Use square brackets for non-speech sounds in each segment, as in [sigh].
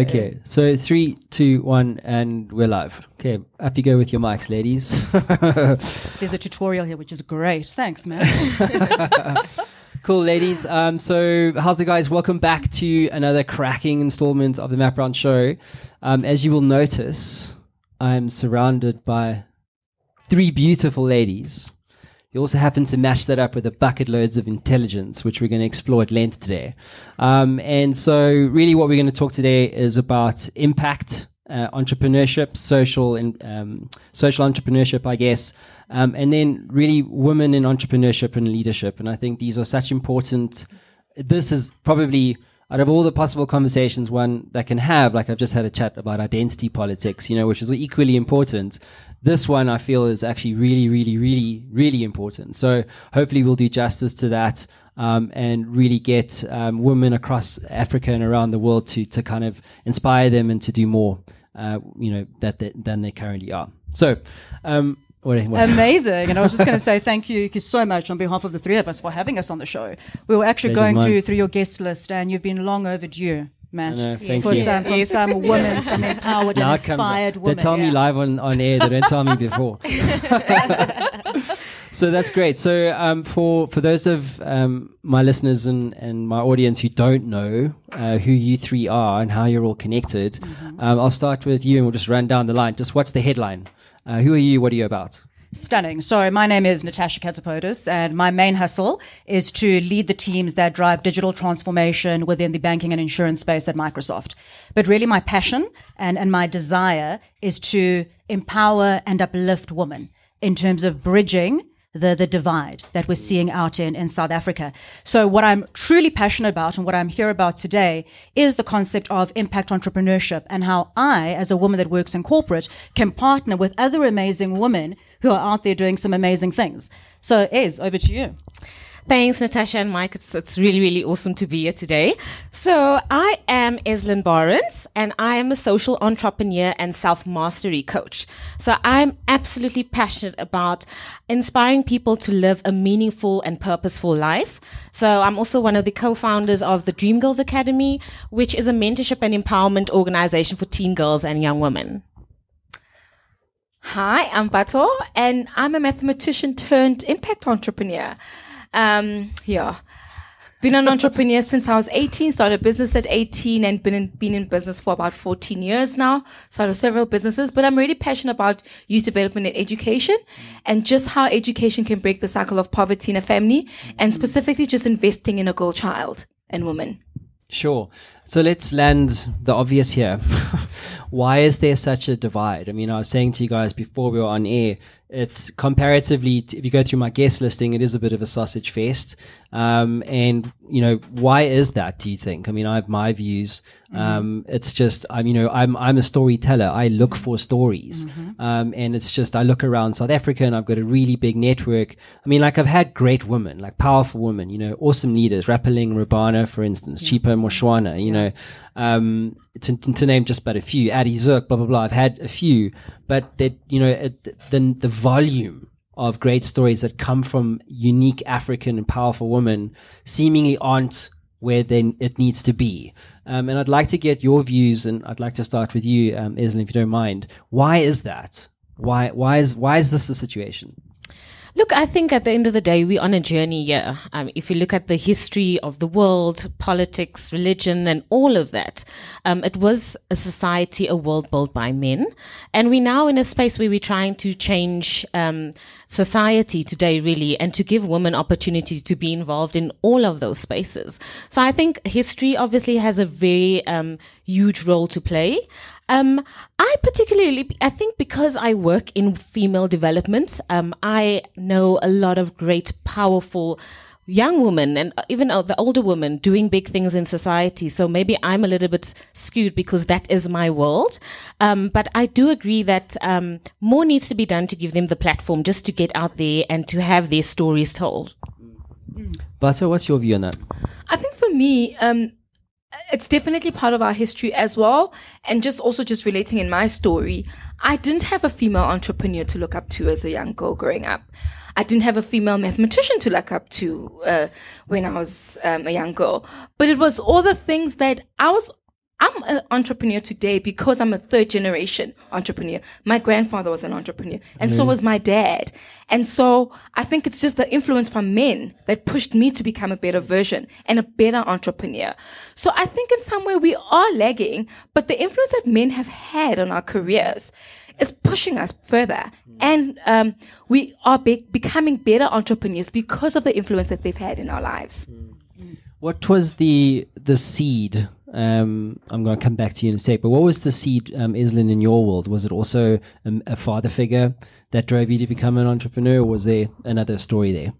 Okay, so three, two, one, and we're live. Okay, up you go with your mics, ladies. [laughs] There's a tutorial here, which is great. Thanks, man. [laughs] cool, ladies. Um, so how's it, guys? Welcome back to another cracking installment of the Matt Brown Show. Um, as you will notice, I'm surrounded by three beautiful ladies. You also happen to match that up with a bucket loads of intelligence, which we're going to explore at length today. Um, and so, really, what we're going to talk today is about impact, uh, entrepreneurship, social and um, social entrepreneurship, I guess, um, and then really women in entrepreneurship and leadership. And I think these are such important. This is probably out of all the possible conversations one that can have, like I've just had a chat about identity politics, you know, which is equally important this one I feel is actually really, really, really, really important. So hopefully we'll do justice to that um, and really get um, women across Africa and around the world to to kind of inspire them and to do more, uh, you know, that they, than they currently are. So. Um, what, what? Amazing. And I was just going [laughs] to say thank you so much on behalf of the three of us for having us on the show. We were actually going through through your guest list and you've been long overdue match know, for you. some from some women, [laughs] some empowered now and inspired women. They tell me live on, on air. They don't tell me [laughs] before. [laughs] so that's great. So um, for for those of um, my listeners and, and my audience who don't know uh, who you three are and how you're all connected, mm-hmm. um, I'll start with you and we'll just run down the line. Just what's the headline? Uh, who are you? What are you about? Stunning. So my name is Natasha Katopodis and my main hustle is to lead the teams that drive digital transformation within the banking and insurance space at Microsoft. But really my passion and, and my desire is to empower and uplift women in terms of bridging the, the divide that we're seeing out in, in South Africa. So what I'm truly passionate about and what I'm here about today is the concept of impact entrepreneurship and how I, as a woman that works in corporate, can partner with other amazing women who are out there doing some amazing things. So Ez, over to you. Thanks, Natasha and Mike. It's, it's really, really awesome to be here today. So, I am Eslyn Barends, and I am a social entrepreneur and self mastery coach. So, I'm absolutely passionate about inspiring people to live a meaningful and purposeful life. So, I'm also one of the co founders of the Dream Girls Academy, which is a mentorship and empowerment organization for teen girls and young women. Hi, I'm Batho, and I'm a mathematician turned impact entrepreneur. Um, yeah. Been an entrepreneur since I was 18, started a business at 18 and been in, been in business for about 14 years now. Started several businesses, but I'm really passionate about youth development and education and just how education can break the cycle of poverty in a family and specifically just investing in a girl child and woman. Sure. So let's land the obvious here. [laughs] Why is there such a divide? I mean, I was saying to you guys before we were on air, it's comparatively, if you go through my guest listing, it is a bit of a sausage fest. Um, and you know, why is that? Do you think? I mean, I have my views. Mm-hmm. Um, it's just, I'm, you know, I'm, I'm a storyteller. I look for stories, mm-hmm. um, and it's just, I look around South Africa, and I've got a really big network. I mean, like I've had great women, like powerful women, you know, awesome leaders, Rapelang Rabana, for instance, yeah. Chipo Moshwana, you yeah. know, um, to, to, name just but a few, Addie Zirk, blah blah blah. I've had a few, but that you know, it, the the volume of great stories that come from unique African and powerful women seemingly aren't where it needs to be. Um, and I'd like to get your views, and I'd like to start with you, um, if you don't mind. Why is that? Why why is why is this the situation? Look, I think at the end of the day, we're on a journey here. Um, if you look at the history of the world, politics, religion, and all of that, um, it was a society, a world built by men. And we're now in a space where we're trying to change um, society today, really, and to give women opportunities to be involved in all of those spaces. So I think history obviously has a very um, huge role to play. Um, I particularly, I think because I work in female development, um, I know a lot of great, powerful young women and even the older women doing big things in society. So maybe I'm a little bit skewed because that is my world. Um, but I do agree that um, more needs to be done to give them the platform just to get out there and to have their stories told. Batho, what's your view on that? I think for me, um, it's definitely part of our history as well. And just also just relating in my story, I didn't have a female entrepreneur to look up to as a young girl growing up. I didn't have a female mathematician to look up to uh, when I was um, a young girl. But it was all the things that I was I'm an entrepreneur today because I'm a third generation entrepreneur. My grandfather was an entrepreneur and so mm. was my dad. And so I think it's just the influence from men that pushed me to become a better version and a better entrepreneur. So I think in some way we are lagging, but the influence that men have had on our careers is pushing us further. Mm. And um, we are be- becoming better entrepreneurs because of the influence that they've had in our lives. Mm. What was the the seed? Um, I'm going to come back to you in a sec. But what was the seed, um, Islin, in your world? Was it also um, a father figure that drove you to become an entrepreneur, or was there another story there?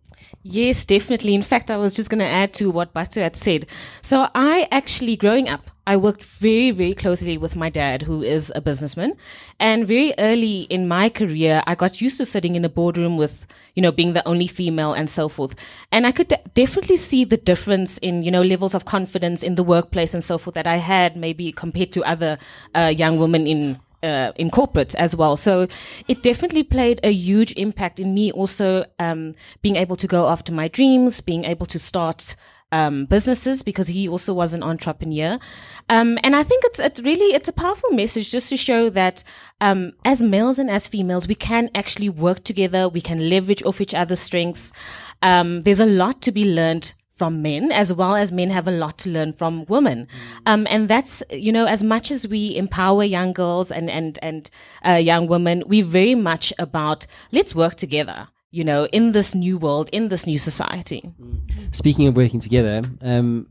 Yes, definitely. In fact, I was just going to add to what Batho had said. So I actually, growing up, I worked very, very closely with my dad, who is a businessman. And very early in my career, I got used to sitting in a boardroom with, you know, being the only female and so forth. And I could de- definitely see the difference in, you know, levels of confidence in the workplace and so forth that I had maybe compared to other uh, young women in uh, in corporate as well. So it definitely played a huge impact in me also um, being able to go after my dreams, being able to start um, businesses because he also was an entrepreneur. Um, and I think it's, it's really, it's a powerful message just to show that, um, as males and as females, we can actually work together. We can leverage off each other's strengths. Um, there's a lot to be learned from men as well as men have a lot to learn from women. Um, and that's, you know, as much as we empower young girls and, and, and, uh, young women, we very much about let's work together, you know, in this new world, in this new society. Speaking of working together, um,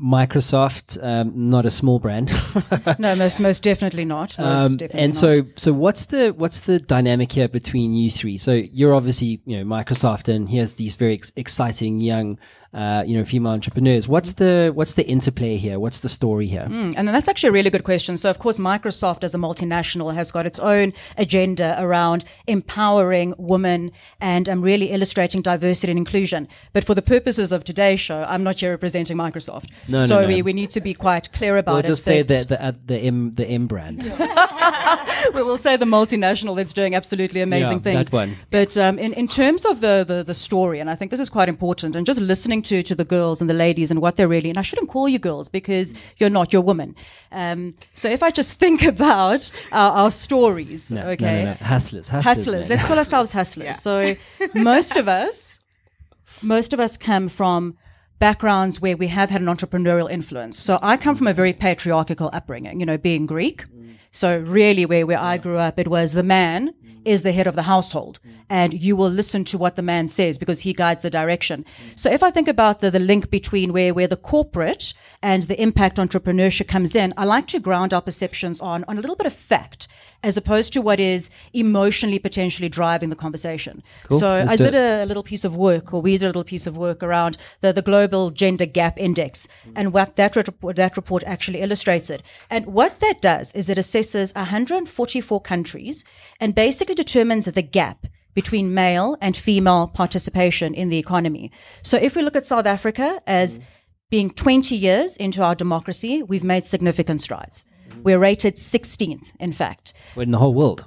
Microsoft, um, not a small brand. [laughs] No, most most definitely not. Most Um, definitely and not. so, so what's the what's the dynamic here between you three? So you're obviously you know Microsoft, and here's these very ex- exciting young uh, you know female entrepreneurs. What's the what's the interplay here? What's the story here? Mm, and then that's actually a really good question. So, of course, Microsoft as a multinational has got its own agenda around empowering women and um, really illustrating diversity and inclusion. But for the purposes of today's show, I'm not here representing Microsoft. No, no, so no. We, we need to be quite clear about We'll it. just say the the uh, the M the M brand. [laughs] we will say the multinational that's doing absolutely amazing Yeah, things. that one. But um, in, in terms of the, the, the story, and I think this is quite important, and just listening to, to the girls and the ladies and what they're really, and I shouldn't call you girls because you're not, you're women. Um, so if I just [laughs] think about our, our stories, No, okay? no, no, no. Hustlers, hustlers. hustlers. Let's call ourselves hustlers. So most of us, most of us come from backgrounds where we have had an entrepreneurial influence. So I come from a very patriarchal upbringing, you know, being Greek. So really where, where I grew up, it was the man mm. is the head of the household mm. and you will listen to what the man says because he guides the direction. Mm. So if I think about the, the link between where, where the corporate and the impact entrepreneurship comes in, I like to ground our perceptions on, on a little bit of fact as opposed to what is emotionally potentially driving the conversation. Cool. So Let's I did a, a little piece of work, or we did a little piece of work around the, the global gender gap index and what that report, that report actually illustrates it. And what that does is it assesses 144 countries and basically determines the gap between male and female participation in the economy. So if we look at South Africa as being 20 years into our democracy, we've made significant strides. We're rated 16th, in fact in the whole world.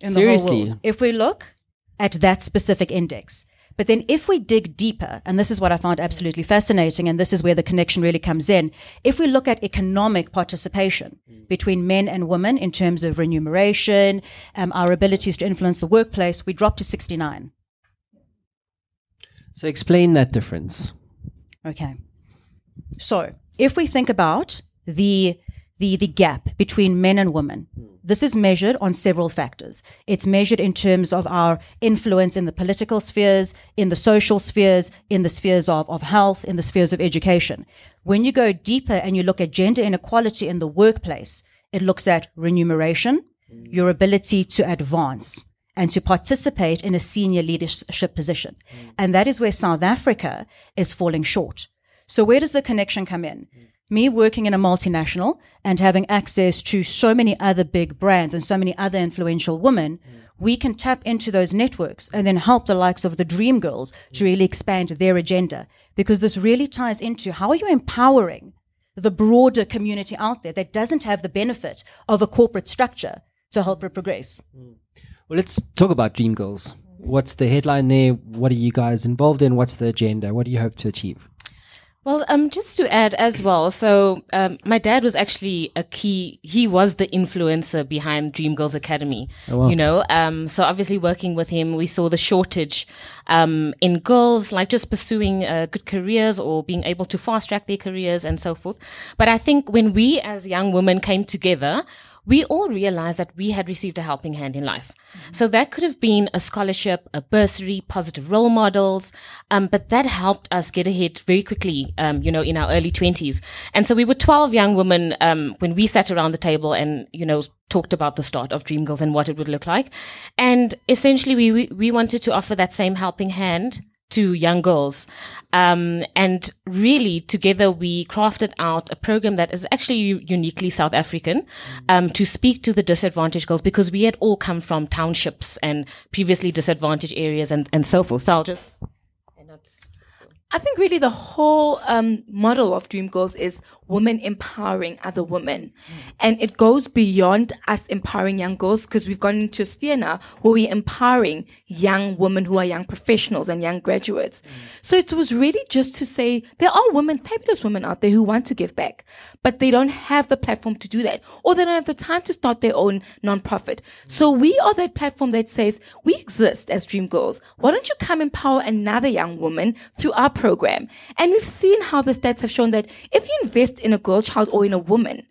in the whole Seriously? world. If we look at that specific index, but then if we dig deeper, and this is what I found absolutely fascinating, and this is where the connection really comes in. If we look at economic participation between men and women in terms of remuneration, um, our abilities to influence the workplace, we drop to 69. So explain that difference. Okay. So if we think about the the, the gap between men and women. This is measured on several factors. It's measured in terms of our influence in the political spheres, in the social spheres, in the spheres of, of health, in the spheres of education. When you go deeper and you look at gender inequality in the workplace, it looks at remuneration, your ability to advance and to participate in a senior leadership position. And that is where South Africa is falling short. So where does the connection come in? Me working in a multinational and having access to so many other big brands and so many other influential women, mm. we can tap into those networks and then help the likes of the Dream Girls to mm. really expand their agenda. Because this really ties into how are you empowering the broader community out there that doesn't have the benefit of a corporate structure to help it progress? Mm. Well, let's talk about Dream Girls. What's the headline there? What are you guys involved in? What's the agenda? What do you hope to achieve? Well, um, just to add as well, so um, my dad was actually a key. He was the influencer behind Dream Girls Academy. wow. You know, um, so obviously working with him, we saw the shortage um, in girls like just pursuing uh, good careers or being able to fast track their careers and so forth. But I think when we as young women came together, we all realized that we had received a helping hand in life. So that could have been a scholarship, a bursary, positive role models, um, but that helped us get ahead very quickly, um, you know, in our early 20s. And so we were 12 young women um, when we sat around the table and, you know, talked about the start of Dream Girls and what it would look like. And essentially, we, we, we wanted to offer that same helping hand to young girls. Um, and really together we crafted out a program that is actually uniquely South African, um, to speak to the disadvantaged girls because we had all come from townships and previously disadvantaged areas and, and so forth. So I'll just. I think really the whole um, model of Dream Girls is women empowering other women. Mm. And it goes beyond us empowering young girls because we've gone into a sphere now where we're empowering young women who are young professionals and young graduates. Mm. So it was really just to say there are women, fabulous women out there who want to give back, but they don't have the platform to do that or they don't have the time to start their own nonprofit. Mm. So we are that platform that says we exist as Dream Girls. Why don't you come empower another young woman through our program? And we've seen how the stats have shown that if you invest in a girl child or in a woman,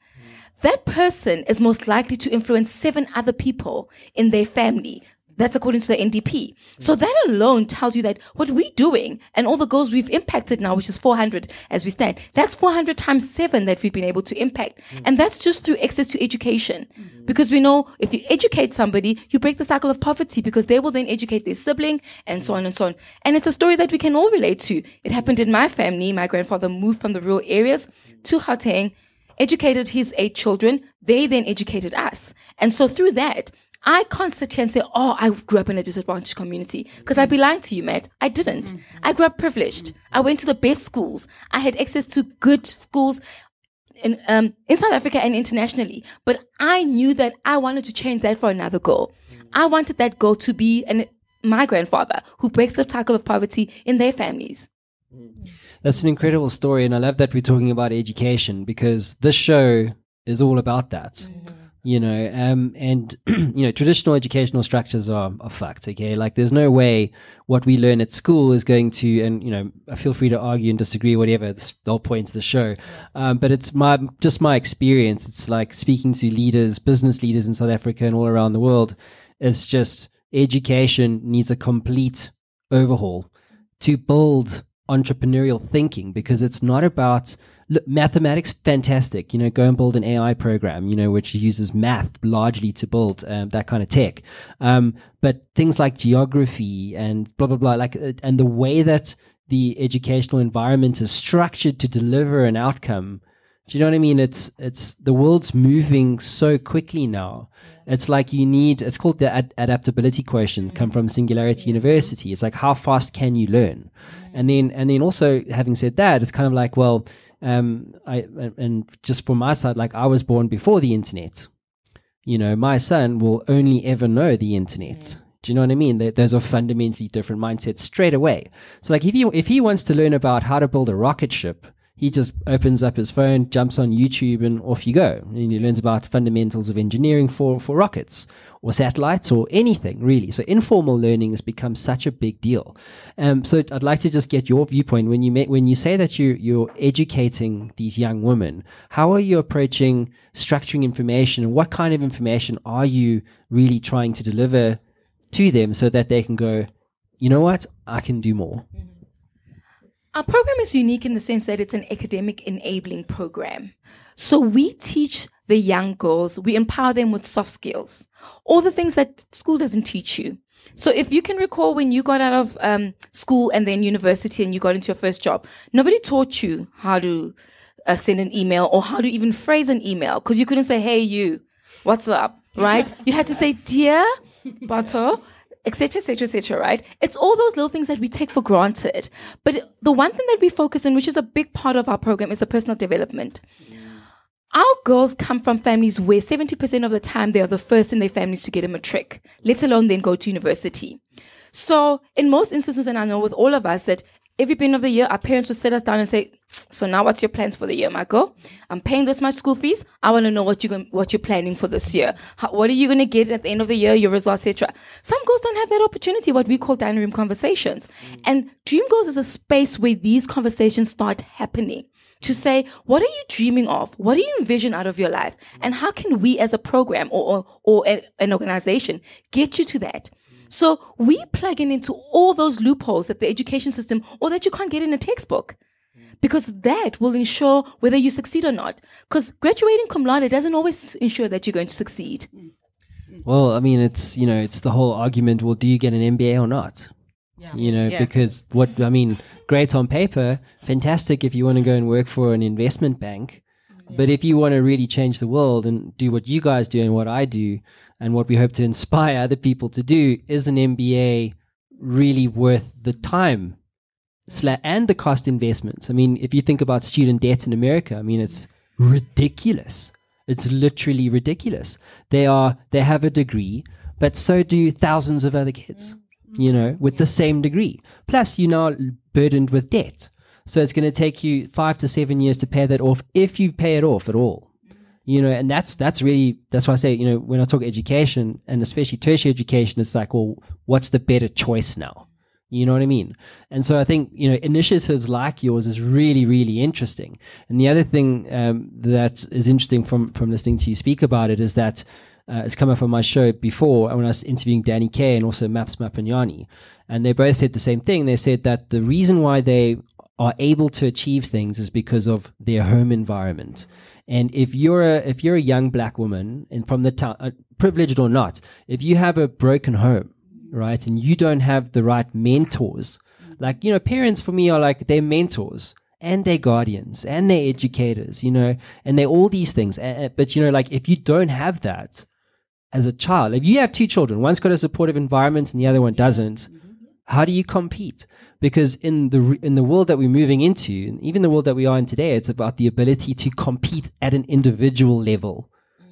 that person is most likely to influence seven other people in their family. That's according to the NDP. So that alone tells you that what we're doing and all the goals we've impacted now, which is 400 as we stand, that's 400 times seven that we've been able to impact. Mm. And that's just through access to education. Mm. Because we know if you educate somebody, you break the cycle of poverty because they will then educate their sibling and so on and so on. And it's a story that we can all relate to. It happened in my family. My grandfather moved from the rural areas to Gauteng educated his eight children. They then educated us. And so through that, I can't sit here and say, oh, I grew up in a disadvantaged community. Because I'd be lying to you, Matt. I didn't. Mm-hmm. I grew up privileged. I went to the best schools. I had access to good schools in, um, in South Africa and internationally. But I knew that I wanted to change that for another girl. I wanted that girl to be an, my grandfather who breaks the cycle of poverty in their families. Mm-hmm. That's an incredible story, and I love that we're talking about education because this show is all about that. Mm-hmm. You know, um, and [clears throat] you know, traditional educational structures are, are fucked. Okay, like there's no way what we learn at school is going to, and you know, I feel free to argue and disagree, whatever. This, the whole point of the show, um, but it's my just my experience. It's like speaking to leaders, business leaders in South Africa and all around the world. It's just education needs a complete overhaul to build entrepreneurial thinking because it's not about look, mathematics fantastic you know go and build an ai program you know which uses math largely to build um, that kind of tech um, but things like geography and blah blah blah like uh, and the way that the educational environment is structured to deliver an outcome do you know what I mean? It's it's the world's moving so quickly now. It's like you need. It's called the ad- adaptability quotient. Come from Singularity University. It's like how fast can you learn, and then and then also having said that, it's kind of like well, um, I and just from my side, like I was born before the internet. You know, my son will only ever know the internet. Do you know what I mean? There- There's a fundamentally different mindset straight away. So, like, if he if he wants to learn about how to build a rocket ship, he just opens up his phone, jumps on YouTube, and off you go. And he learns about fundamentals of engineering for, for rockets or satellites or anything really. So informal learning has become such a big deal. Um, so I'd like to just get your viewpoint when you when you say that you you're educating these young women. How are you approaching structuring information, and what kind of information are you really trying to deliver to them so that they can go, you know what, I can do more. Our program is unique in the sense that it's an academic enabling program. So we teach the young girls, we empower them with soft skills, all the things that school doesn't teach you. So if you can recall when you got out of um, school and then university and you got into your first job, nobody taught you how to uh, send an email or how to even phrase an email because you couldn't say, "Hey, you, what's up?" Right? [laughs] you had to say, "Dear Batho," etc., etc., etc. Right? It's all those little things that we take for granted. But the one thing that we focus on, which is a big part of our program, is the personal development. Mm. Our girls come from families where 70% of the time they are the first in their families to get them a matric, let alone then go to university. So, in most instances, and I know with all of us that every beginning of the year, our parents would sit us down and say, "So now, what's your plans for the year, Michael? I'm paying this much school fees. I want to know what you what you're planning for this year. How, what are you going to get at the end of the year? Your results, etc." Some girls don't have that opportunity. What we call dining room conversations, mm. and Dream Girls is a space where these conversations start happening to say, what are you dreaming of? What do you envision out of your life? Mm. And how can we as a program or, or, or an organization get you to that? So we plug in into all those loopholes that the education system or that you can't get in a textbook. Because that will ensure whether you succeed or not. Because graduating cum laude doesn't always ensure that you're going to succeed. Well, I mean, it's you know, it's the whole argument. Well, do you get an MBA or not? Yeah. You know, yeah. because what I mean, great on paper, fantastic if you want to go and work for an investment bank. Yeah. But if you want to really change the world and do what you guys do and what I do, and what we hope to inspire other people to do, is an MBA really worth the time and the cost investments? I mean, if you think about student debt in America, I mean, it's ridiculous. It's literally ridiculous. They are they have a degree, but so do thousands of other kids mm. you know, with the same degree. Plus, you're now burdened with debt. So it's going to take you five to seven years to pay that off if you pay it off at all. You know, and that's that's really that's why I say, you know, when I talk education and especially tertiary education, it's like, well, what's the better choice now? You know what I mean? And so I think, you know, initiatives like yours is really, really interesting. And the other thing um, that is interesting from, from listening to you speak about it is that uh, it's come up on my show before when I was interviewing Danny Kaye and also Maps Maponyane. And they both said the same thing. They said that the reason why they are able to achieve things is because of their home environment. And if you're a if you're a young black woman and from the town, uh, privileged or not, if you have a broken home, right, and you don't have the right mentors, like you know, parents for me are like they're mentors and they're guardians and they're educators, you know, and they're all these things. But you know, like if you don't have that, as a child, if you have two children, one's got a supportive environment and the other one doesn't, how do you compete? Because in the in the world that we're moving into, even the world that we are in today, it's about the ability to compete at an individual level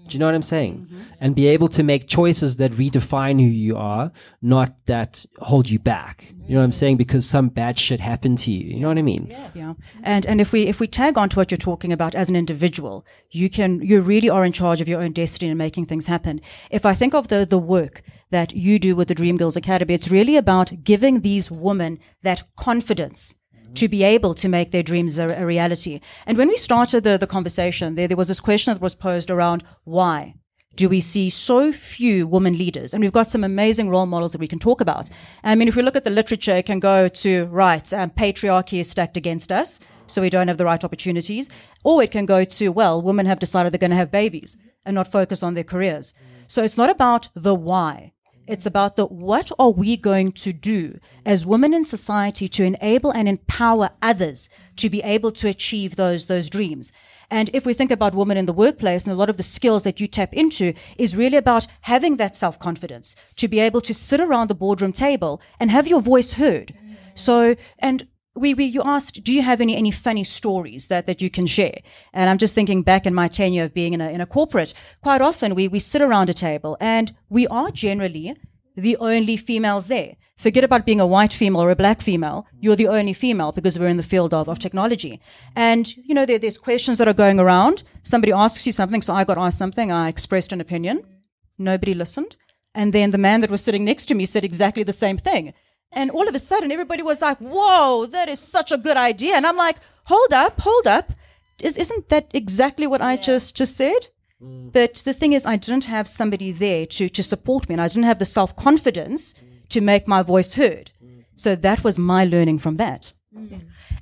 do you know what I'm saying? Mm-hmm. And be able to make choices that redefine who you are, not that hold you back. You know what I'm saying? Because some bad shit happened to you. You know what I mean? Yeah. yeah. And and if we if we tag on to what you're talking about as an individual, you can you really are in charge of your own destiny and making things happen. If I think of the the work that you do with the Dream Girls Academy, it's really about giving these women that confidence to be able to make their dreams a, a reality. And when we started the, the conversation, there, there was this question that was posed around why do we see so few women leaders? And we've got some amazing role models that we can talk about. I mean, if we look at the literature, it can go to, right, um, patriarchy is stacked against us, so we don't have the right opportunities. Or it can go to, well, women have decided they're going to have babies and not focus on their careers. So it's not about the why. It's about the what are we going to do as women in society to enable and empower others to be able to achieve those, those dreams. And if we think about women in the workplace and a lot of the skills that you tap into is really about having that self confidence to be able to sit around the boardroom table and have your voice heard. So, and we, we you asked, do you have any any funny stories that, that you can share? And I'm just thinking back in my tenure of being in a in a corporate. Quite often we we sit around a table and we are generally the only females there. Forget about being a white female or a black female. You're the only female because we're in the field of, of technology. And, you know, there, there's questions that are going around. Somebody asks you something. So I got asked something. I expressed an opinion. Nobody listened. And then the man that was sitting next to me said exactly the same thing. And all of a sudden, everybody was like, whoa, that is such a good idea. And I'm like, hold up, hold up. Is, isn't that exactly what yeah. I just, just said? Mm. But the thing is, I didn't have somebody there to, to support me, and I didn't have the self confidence mm. to make my voice heard. Mm. So that was my learning from that. Yeah.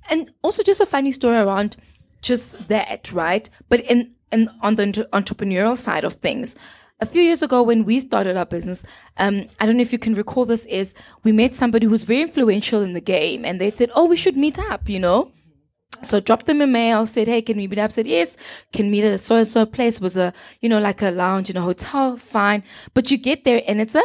And also, just a funny story around just that, right? But in, in on the entrepreneurial side of things, a few years ago when we started our business, um, I don't know if you can recall this, is we met somebody who's very influential in the game and they said, oh, we should meet up, you know? So dropped them a mail, said, hey, can we meet up? Said, yes, can meet at a so-and-so place. It was a, you know, like a lounge in a hotel, fine. But you get there and it's a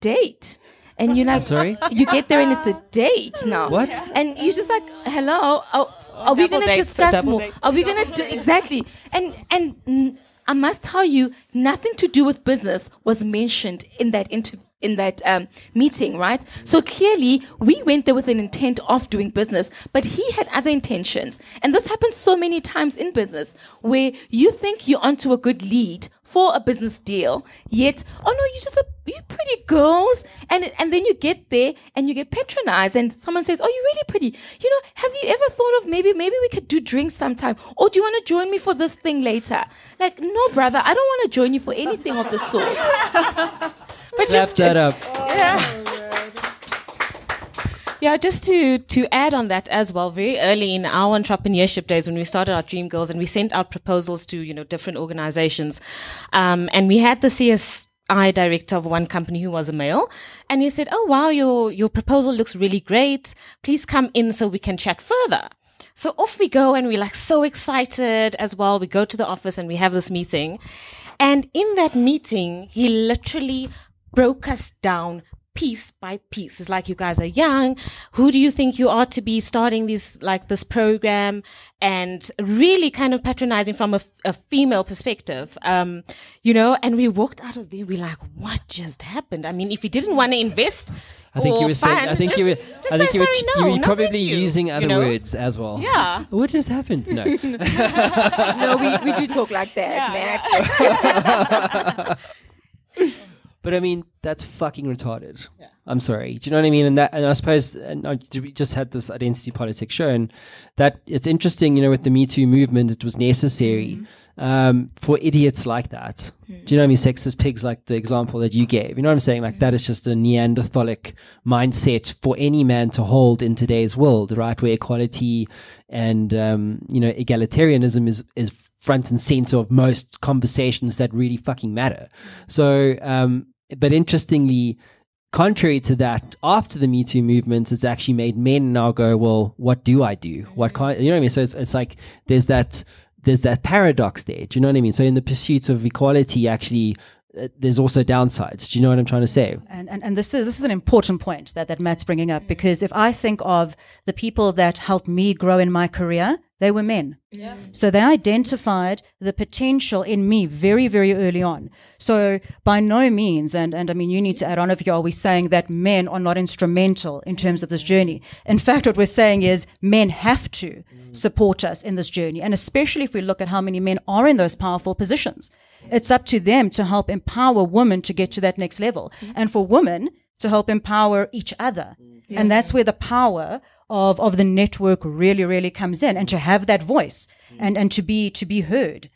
date. And you're like, I'm sorry? [laughs] You get there and it's a date now. What? And you're just like, hello, oh, are we going to discuss more? Date. Are we going to do, exactly. And, and I must tell you, nothing to do with business was mentioned in that in that um, meeting, right? So clearly, we went there with an intent of doing business, but he had other intentions. And this happens so many times in business where you think you're onto a good lead for a business deal, yet, oh no, you just a you pretty girls, and and then you get there and you get patronized, and someone says, "Oh, you're really pretty." You know, have you ever thought of maybe maybe we could do drinks sometime, or do you want to join me for this thing later? Like, no, brother, I don't want to join you for anything of the sort. But Clap that up. Yeah, just to to add on that as well, very early in our entrepreneurship days when we started our Dream Girls and we sent out proposals to you know different organizations, um, and we had the CSI director of one company who was a male, and he said, "Oh wow, your your proposal looks really great. Please come in so we can chat further." So off we go, and we're like so excited as well. We go to the office and we have this meeting, and in that meeting, he literally broke us down piece by piece. It's like you guys are young. Who do you think you are to be starting this like this program? And really kind of patronizing from a female perspective, um, you know. And we walked out of there. We're like, what just happened? I mean, if you didn't want to invest, I think you were saying. I think just, you were. just I think say, you were. sorry, no, you were probably you," using you other know? words as well. Yeah. What just happened? No. [laughs] no, we, we do talk like that, Matt. [laughs] But I mean, that's fucking retarded. I'm sorry. Do you know what I mean? And that, and I suppose, and I, we just had this identity politics show, and that it's interesting. You know, with the Me Too movement, it was necessary um, for idiots like that. Do you know what I mean? Sexist pigs, like the example that you gave. You know what I'm saying? Like that is just a Neanderthalic mindset for any man to hold in today's world, right? Where equality and um, you know egalitarianism is is front and center of most conversations that really fucking matter. So, um, but interestingly, contrary to that, after the Me Too movement, it's actually made men now go, well, what do I do? What kind? You know what I mean? So it's, it's like there's that there's that paradox there. Do you know what I mean? So in the pursuit of equality, actually. Uh, there's also downsides. Do you know what I'm trying to say? And, and, and this is this is an important point that, that Matt's bringing up because if I think of the people that helped me grow in my career, they were men. So they identified the potential in me very, very early on. So by no means, and, and I mean, you need to add on if you are we saying that men are not instrumental in terms of this journey. In fact, what we're saying is men have to support us in this journey. And especially if we look at how many men are in those powerful positions. It's up to them to help empower women to get to that next level. And for women to help empower each other. Mm. And that's where the power of, of the network really, really comes in and to have that voice and, and to be, to be heard.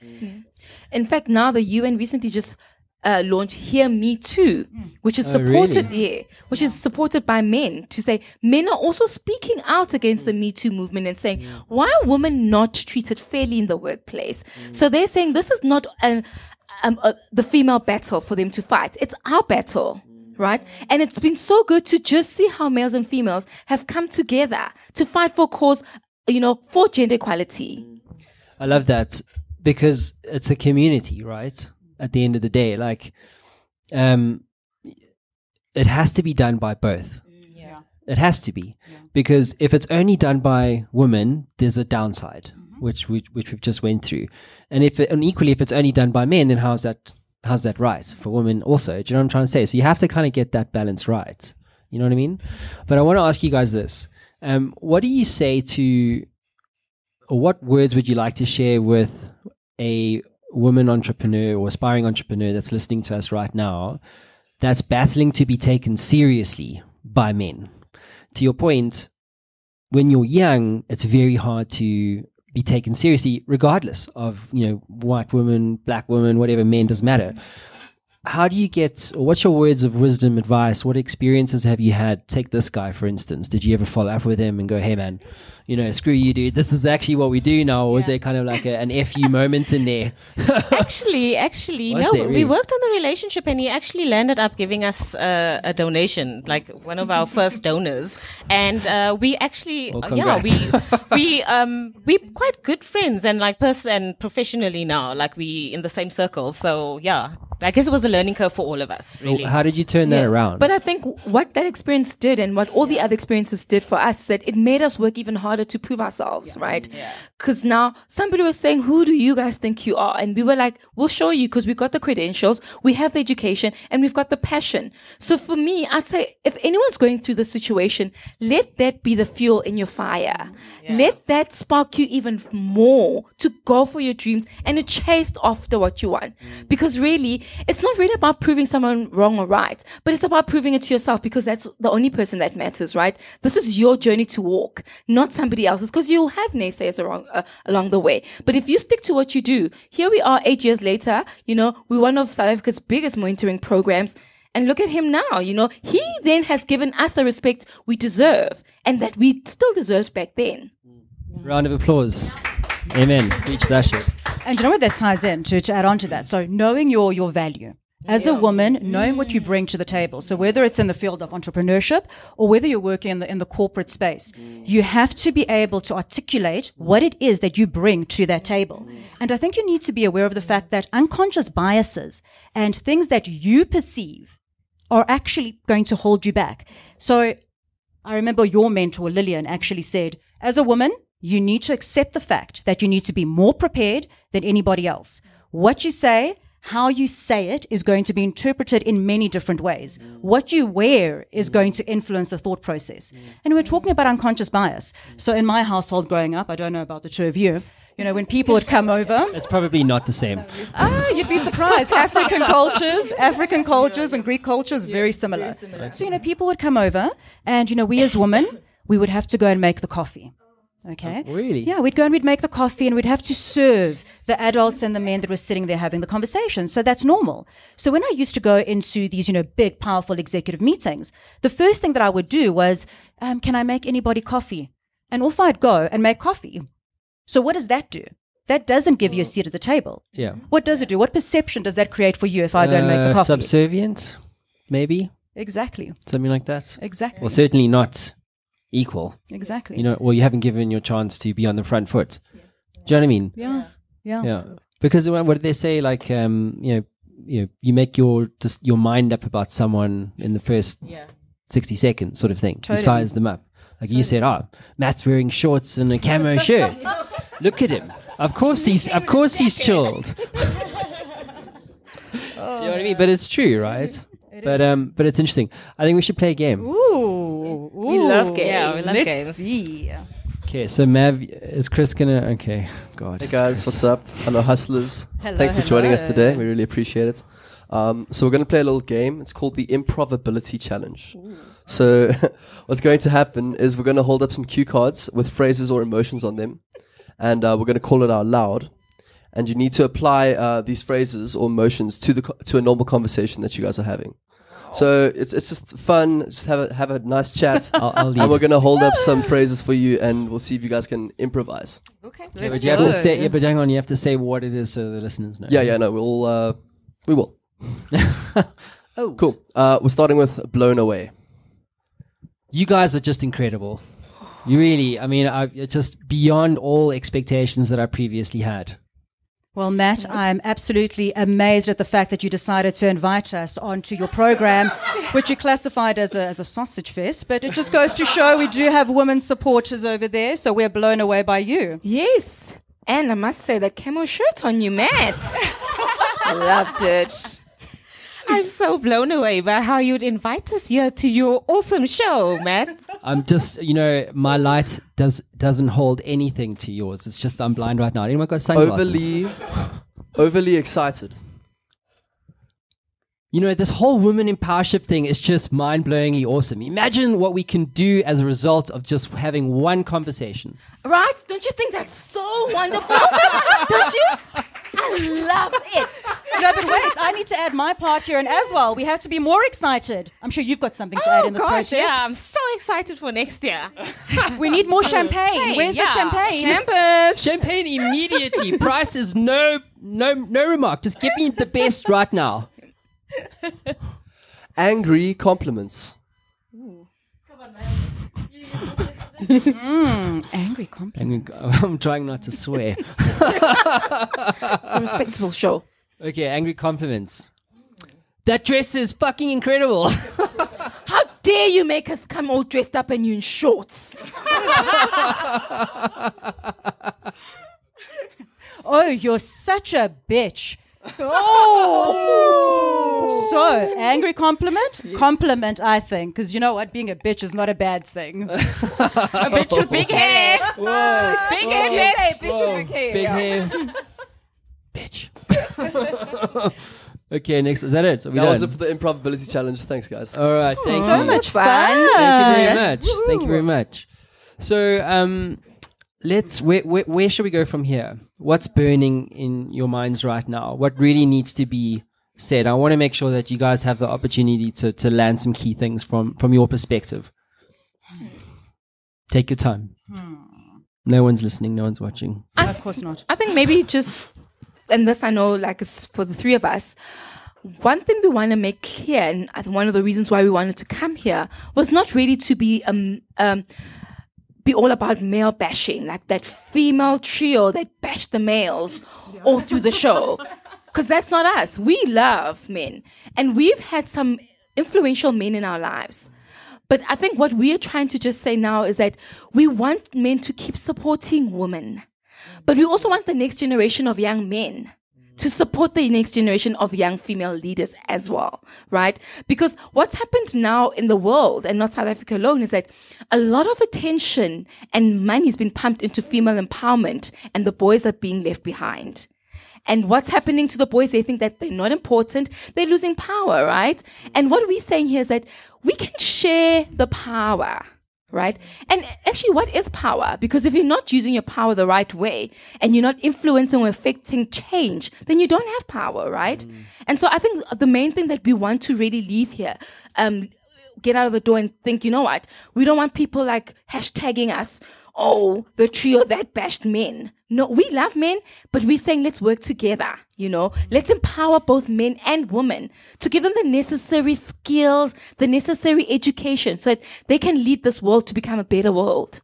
In fact, now the UN recently just uh, launched Hear Me Too, which is Oh, supported, yeah, which is supported by men to say men are also speaking out against the Me Too movement and saying why are women not treated fairly in the workplace? So they're saying this is not an um, uh, the female battle for them to fight; it's our battle. Right. And it's been so good to just see how males and females have come together to fight for cause, you know, for gender equality. Mm. I love that because it's a community, right? At the end of the day, like, um, it has to be done by both. Mm, yeah. It has to be because if it's only done by women, there's a downside, mm-hmm. which we which we've just went through, and if it, and equally if it's only done by men, then how's that how's that right for women also? Do you know what I'm trying to say? So you have to kind of get that balance right. You know what I mean? But I want to ask you guys this: um, What do you say to, or what words would you like to share with a woman entrepreneur or aspiring entrepreneur that's listening to us right now, that's battling to be taken seriously by men? To your point, when you're young, it's very hard to be taken seriously, regardless of you know white woman, black woman, whatever. Men doesn't matter. How do you get? Or what's your words of wisdom, advice? What experiences have you had? Take this guy for instance. Did you ever follow up with him and go, "Hey, man, you know, screw you, dude. This is actually what we do now." Or was there kind of like a, an fu moment in there? [laughs] actually, actually, Was no. there really? We worked on the relationship, and he actually landed up giving us uh, a donation, like one of our first [laughs] donors. And uh, we actually, Well, yeah, we congrats. we [laughs] um we quite good friends, and like person and professionally now, like we in the same circle. So yeah, I guess it was a learning curve for all of us. Really. How did you turn that around? But I think what that experience did and what all the other experiences did for us is that it made us work even harder to prove ourselves, right? Because now somebody was saying, Who do you guys think you are? And we were like, We'll show you because we've got the credentials, we have the education, and we've got the passion. So for me, I'd say if anyone's going through this situation, let that be the fuel in your fire. Mm, let that spark you even more to go for your dreams and to chase after what you want. Mm. Because really, it's not really about proving someone wrong or right, but it's about proving it to yourself because that's the only person that matters, right? This is your journey to walk, not somebody else's, because you'll have naysayers along, uh, along the way. But if you stick to what you do, here we are eight years later, you know, we're one of South Africa's biggest mentoring programs. And look at him now, you know, he then has given us the respect we deserve and that we still deserved back then. Round of applause. Amen. Preach that shit. And you know what that ties in to, to add on to that? So knowing your your value. As a woman, mm-hmm. knowing what you bring to the table. So whether it's in the field of entrepreneurship or whether you're working in the in the corporate space, mm. you have to be able to articulate what it is that you bring to that table. Mm. And I think you need to be aware of the fact that unconscious biases and things that you perceive are actually going to hold you back. So I remember your mentor, Lillian, actually said, as a woman, you need to accept the fact that you need to be more prepared than anybody else. What you say, how you say it is going to be interpreted in many different ways. What you wear is going to influence the thought process. And we're talking about unconscious bias. So in my household growing up, I don't know about the two of you, you know, when people would come over, It's probably not the same. Ah, you'd be surprised. [laughs] African cultures, African cultures and Greek cultures, very similar. So, you know, people would come over and, you know, we as women, we would have to go and make the coffee. Okay. really? Yeah, we'd go and we'd make the coffee and we'd have to serve the adults and the men that were sitting there having the conversation. So that's normal. So when I used to go into these, you know, big, powerful executive meetings, the first thing that I would do was, um, can I make anybody coffee? And off I'd go and make coffee. So what does that do? That doesn't give you a seat at the table. Yeah. What does it do? What perception does that create for you if I go and make the Uh, coffee? Subservient, maybe exactly. something like that. Exactly. Well, certainly not equal. exactly. You know, well, you haven't given your chance to be on the front foot. Do you know what I mean? yeah. Yeah. Yeah. Because what what did they say? Like, um, you know, you know, you make your just your mind up about someone in the first Yeah. sixty seconds, sort of thing. Totally. You size them up. Like you said, oh, Matt's wearing shorts and a camo [laughs] shirt. Look at him. Of course he's of course he's chilled. [laughs] Do you know what I mean? But it's true, right? but um, but it's interesting. I think we should play a game. Ooh, We love games. Yeah, we love Let's games. see. Okay, so Mav, is Chris gonna? Okay, God. Hey guys, what's up? Hello, hustlers. Hello, Thanks for joining us today. We really appreciate it. Um, so we're going to play a little game. It's called the Improbability Challenge. So [laughs] what's going to happen is we're going to hold up some cue cards with phrases or emotions on them, and uh, we're going to call it out loud. And you need to apply uh, these phrases or emotions to the co- to a normal conversation that you guys are having. So it's it's just fun. Just have a have a nice chat. [laughs] I'll, I'll lead. and we're gonna hold up some phrases for you, and we'll see if you guys can improvise. Okay. Yeah, but you have to say, yeah, but hang on, you have to say what it is so the listeners know. Yeah, yeah, no, we'll uh, we will. [laughs] Oh, Cool. Uh, we're starting with blown away. You guys are just incredible. You really, I mean, I, it's just beyond all expectations that I previously had. Well, Matt, I'm absolutely amazed at the fact that you decided to invite us onto your program, which you classified as a, as a sausage fest. But it just goes to show we do have women supporters over there, so we're blown away by you. Yes. And I must say that camo shirt on you, Matt. [laughs] Loved it. I'm so blown away by how you'd invite us here to your awesome show, Matt. I'm just, you know, my light does doesn't hold anything to yours. It's just I'm blind right now. Anyone got sunglasses? Overly, overly excited. You know, this whole women in powership thing is just mind blowingly awesome. Imagine what we can do as a result of just having one conversation. Right? Don't you think that's so wonderful? [laughs] Don't you? I love it. [laughs] No, but wait, I need to add my part here, and as well, we have to be more excited. I'm sure you've got something to add oh, in this process. yeah, I'm so excited for next year. [laughs] We need more champagne. Where's yeah. the champagne? Campus. Champagne immediately. Price is no no no remark. Just give me the best right now. Angry compliments. Mm. Angry compliment. And [laughs] I'm trying not to swear. It's a respectable show. Okay, angry compliments. that dress is fucking incredible. [laughs] How dare you make us come all dressed up and you in shorts? [laughs] Oh, you're such a bitch. Oh! So, angry compliment? Compliment, I think. Because you know what? Being a bitch is not a bad thing. [laughs] A bitch with big hair. Big hair, bitch. Bitch with big hair. Big yeah. hair. Bitch. okay, next. Is that it? Are we That done? was it for the improbability challenge. Thanks, guys. All right. Thank so you. much fun. Thank you very much. Thank you very much. So, um, let's. Where, where where should we go from here? What's burning in your minds right now? What really needs to be said? I want to make sure that you guys have the opportunity to to land some key things from from your perspective. Take your time. No one's listening. No one's watching. of course not. I think maybe just, and this I know, like it's for the three of us. One thing we want to make clear, and I think one of the reasons why we wanted to come here was not really to be um um be all about male bashing, like that female trio that bash the males all through the show. [laughs] Because that's not us. We love men, and we've had some influential men in our lives. But I think what we're trying to just say now is that we want men to keep supporting women. But we also want the next generation of young men to support the next generation of young female leaders as well, right? Because what's happened now in the world and not South Africa alone is that a lot of attention and money has been pumped into female empowerment and the boys are being left behind. And what's happening to the boys? They think that they're not important. They're losing power, right? And what we're saying here is that we can share the power, right? And actually, what is power? Because if you're not using your power the right way and you're not influencing or affecting change, then you don't have power, right? And so I think the main thing that we want to really leave here, um, get out of the door and think, you know what? We don't want people like hashtagging us, oh, the trio that bashed men. No, we love men, but we're saying let's work together, you know? Let's empower both men and women to give them the necessary skills, the necessary education so that they can lead this world to become a better world.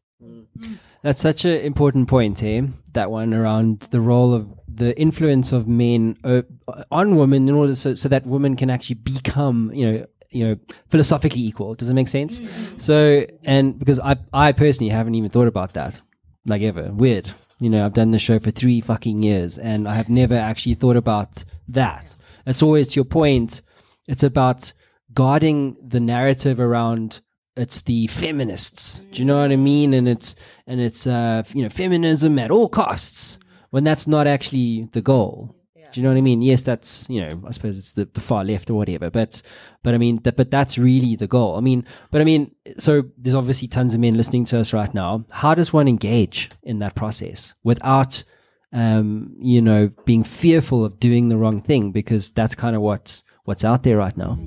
That's such an important point, eh? That one around the role of the influence of men uh, on women in order so, so that women can actually become, you know, you know, philosophically equal. Does it make sense? So, and because I, I personally haven't even thought about that, like ever. Weird. You know, I've done the show for three fucking years, and I have never actually thought about that. It's always to your point. It's about guarding the narrative around it's the feminists. Do you know what I mean? And it's and it's uh, you know feminism at all costs when that's not actually the goal. Do you know what I mean? Yes, that's you know I suppose it's the, the far left or whatever, but but I mean that but that's really the goal. I mean, but I mean, so there's obviously tons of men listening to us right now. How does one engage in that process without um, you know being fearful of doing the wrong thing because that's kind of what's what's out there right now.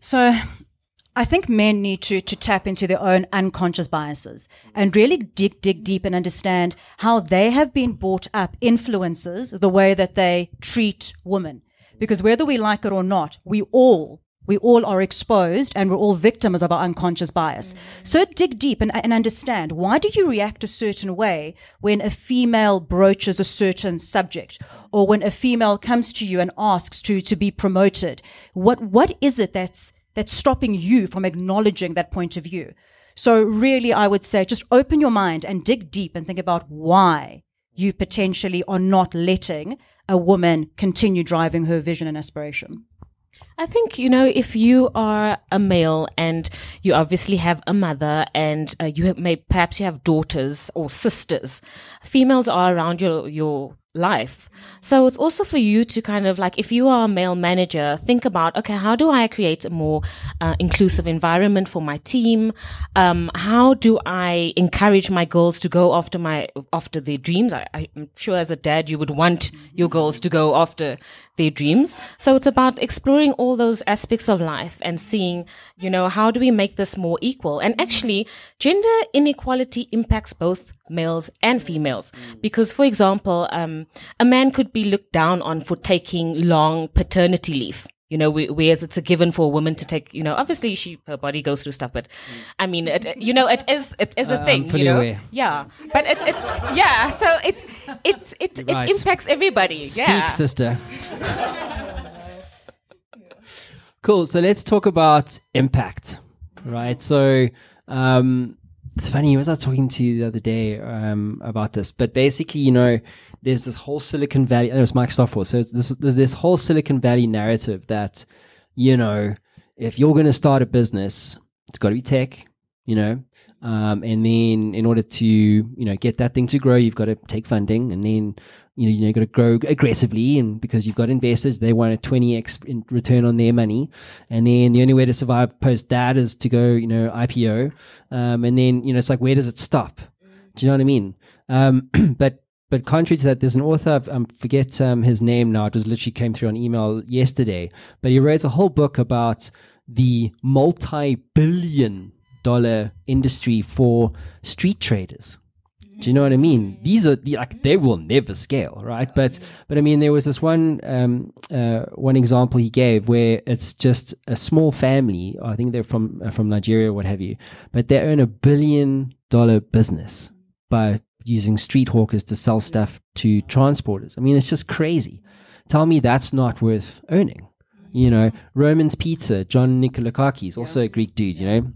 So I think men need to, to tap into their own unconscious biases and really dig, dig deep and understand how they have been brought up influences the way that they treat women. Because whether we like it or not, we all, we all are exposed and we're all victims of our unconscious bias. Mm. So dig deep and, and understand why do you react a certain way when a female broaches a certain subject or when a female comes to you and asks to, to be promoted? What, what is it that's, that's stopping you from acknowledging that point of view. So really, I would say just open your mind and dig deep and think about why you potentially are not letting a woman continue driving her vision and aspiration. I think, you know, if you are a male and you obviously have a mother and uh, you have, may, perhaps you have daughters or sisters, females are around your, your life. So it's also for you to kind of like, if you are a male manager, think about, okay, how do I create a more uh, inclusive environment for my team? Um, how do I encourage my girls to go after my, after their dreams? I, I'm sure as a dad, you would want your girls to go after their dreams. So it's about exploring all those aspects of life and seeing, you know, how do we make this more equal? And actually, gender inequality impacts both males and females. Because, for example, um, a man could be looked down on for taking long paternity leave. You know, we, whereas it's a given for a woman to take, you know, obviously she, her body goes through stuff, but I mean, it, you know, it is, it is Uh, thing, you know? aware. Yeah. But it, it, yeah, so it, it, it, Right. it impacts everybody. Speak, yeah. sister. Cool. So let's talk about impact, right? So um, it's funny. Was I was talking to you the other day um, about this, but basically, you know, there's this whole Silicon Valley. Oh, it was Mike Stoffel. So this, there's this whole Silicon Valley narrative that, you know, if you're going to start a business, it's got to be tech, you know, um, and then in order to you know get that thing to grow, you've got to take funding, and then you know you know got to grow aggressively, and because you've got investors, they want a twenty x return on their money, and then the only way to survive post that is to go you know IPO, um, and then you know it's like where does it stop? Do you know what I mean? Um, [clears throat] but but contrary to that, there's an author, I um, forget um, his name now, it just literally came through on email yesterday, but he wrote a whole book about the multi billion dollar industry for street traders. Do you know what I mean? These are the, like they will never scale, right? But but I mean, there was this one um, uh, one example he gave where it's just a small family. I think they're from uh, from Nigeria, what have you, but they earn a billion dollar business by using street hawkers to sell stuff to transporters. I mean, it's just crazy. Tell me that's not worth earning. You know, Roman's Pizza, John Nikolakakis, also a Greek dude. You know,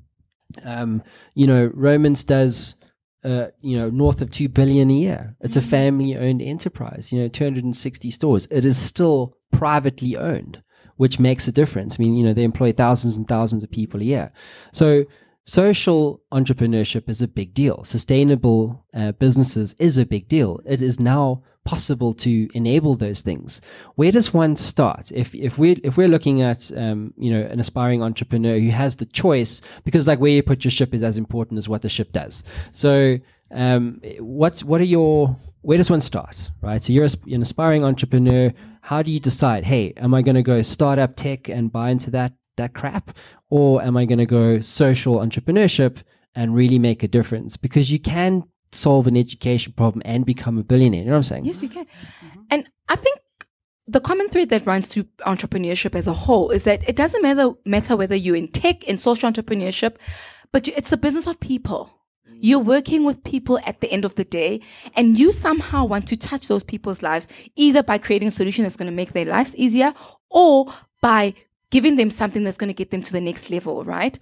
um, you know, Romans does, uh, you know, north of two billion a year. It's a family-owned enterprise. You know, 260 stores. It is still privately owned, which makes a difference. I mean, you know, they employ thousands and thousands of people a year. So social entrepreneurship is a big deal. Sustainable uh, businesses is a big deal. It is now possible to enable those things. Where does one start? If if we if we're looking at um, you know an aspiring entrepreneur who has the choice, because like where you put your ship is as important as what the ship does. So um, what's what are your where does one start, right? So you're an aspiring entrepreneur. How do you decide? Hey, am I going to go start up tech and buy into that that crap? Or am I going to go social entrepreneurship and really make a difference? Because you can solve an education problem and become a billionaire. You know what I'm saying? Yes, you can. Mm-hmm. And I think the common thread that runs through entrepreneurship as a whole is that it doesn't matter matter whether you're in tech, in social entrepreneurship, but it's the business of people. Mm. You're working with people at the end of the day, and you somehow want to touch those people's lives, either by creating a solution that's going to make their lives easier or by giving them something that's going to get them to the next level, right?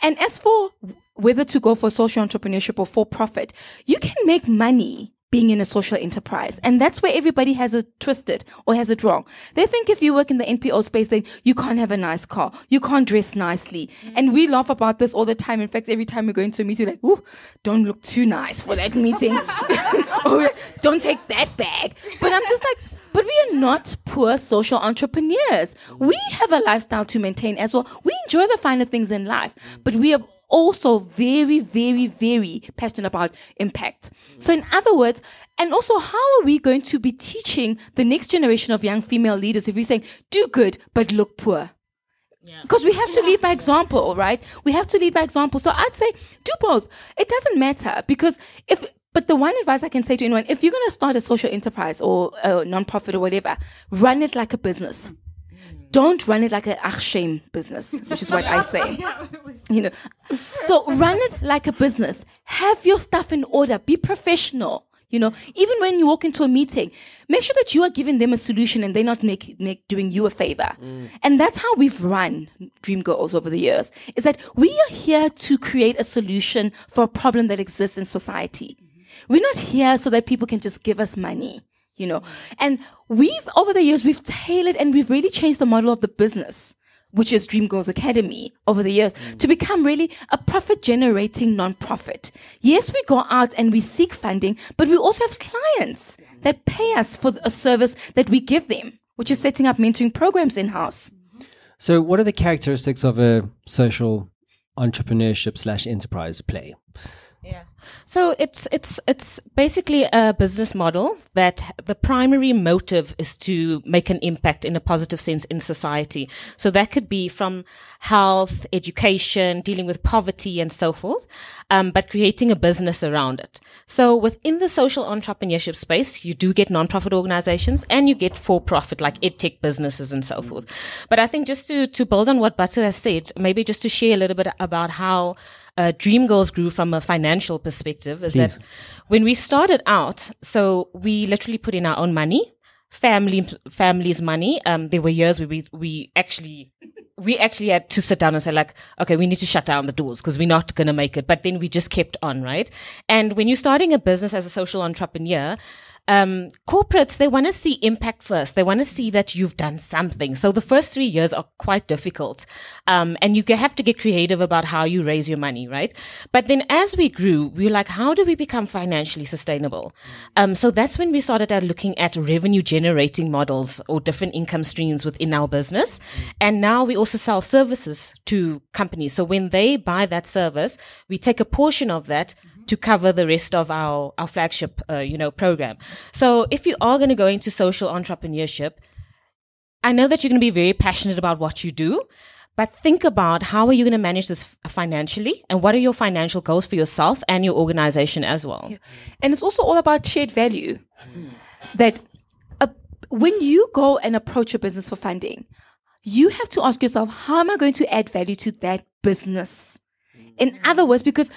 And as for whether to go for social entrepreneurship or for profit, you can make money being in a social enterprise. And that's where everybody has it twisted or has it wrong. They think if you work in the NPO space, then you can't have a nice car. You can't dress nicely. Mm-hmm. And we laugh about this all the time. In fact, every time we go into a meeting, like, ooh, don't look too nice for that meeting. [laughs] or don't take that bag. But I'm just like, but we are not poor social entrepreneurs. We have a lifestyle to maintain as well. We enjoy the finer things in life, but we are also very, very, very passionate about impact. So, in other words, and also, how are we going to be teaching the next generation of young female leaders if we're saying, do good, but look poor? Because yeah. we have to lead by example, right? We have to lead by example. So I'd say do both. It doesn't matter because if but the one advice I can say to anyone, if you're going to start a social enterprise or a non-profit or whatever, run it like a business. Don't run it like an shame business, which is what I say. [laughs] You know, so run it like a business. Have your stuff in order. Be professional. You know, even when you walk into a meeting, make sure that you are giving them a solution and they're not make, make doing you a favor. Mm. And that's how we've run Dream Girls over the years. Is that we are here to create a solution for a problem that exists in society. We're not here so that people can just give us money, you know. And we've, over the years, we've tailored and we've really changed the model of the business, which is Dream Girls Academy over the years, mm. to become really a profit generating nonprofit. Yes, we go out and we seek funding, but we also have clients that pay us for a service that we give them, which is setting up mentoring programs in house. So, what are the characteristics of a social entrepreneurship slash enterprise play? Yeah. So it's it's it's basically a business model that the primary motive is to make an impact in a positive sense in society. So that could be from health, education, dealing with poverty, and so forth. Um, but creating a business around it. So within the social entrepreneurship space, you do get nonprofit organizations and you get for-profit like edtech businesses and so forth. But I think just to to build on what Batho has said, maybe just to share a little bit about how uh, Dream Girls grew from a financial perspective is Please. that when we started out, so we literally put in our own money, family, family's money. Um, there were years where we, we actually we actually had to sit down and say like, okay, we need to shut down the doors because we're not going to make it. But then we just kept on, right? And when you're starting a business as a social entrepreneur, um, corporates, they want to see impact first. They want to see that you've done something. So the first three years are quite difficult. Um, and you have to get creative about how you raise your money, right? But then as we grew, we were like, how do we become financially sustainable? Um, so that's when we started at looking at revenue generating models or different income streams within our business. And now we also sell services to companies. So when they buy that service, we take a portion of that to cover the rest of our, our flagship, uh, you know, program. So if you are going to go into social entrepreneurship, I know that you're going to be very passionate about what you do, but think about how are you going to manage this financially and what are your financial goals for yourself and your organization as well. Yeah. And it's also all about shared value. That when you go and approach a business for funding, you have to ask yourself, how am I going to add value to that business? In other words, because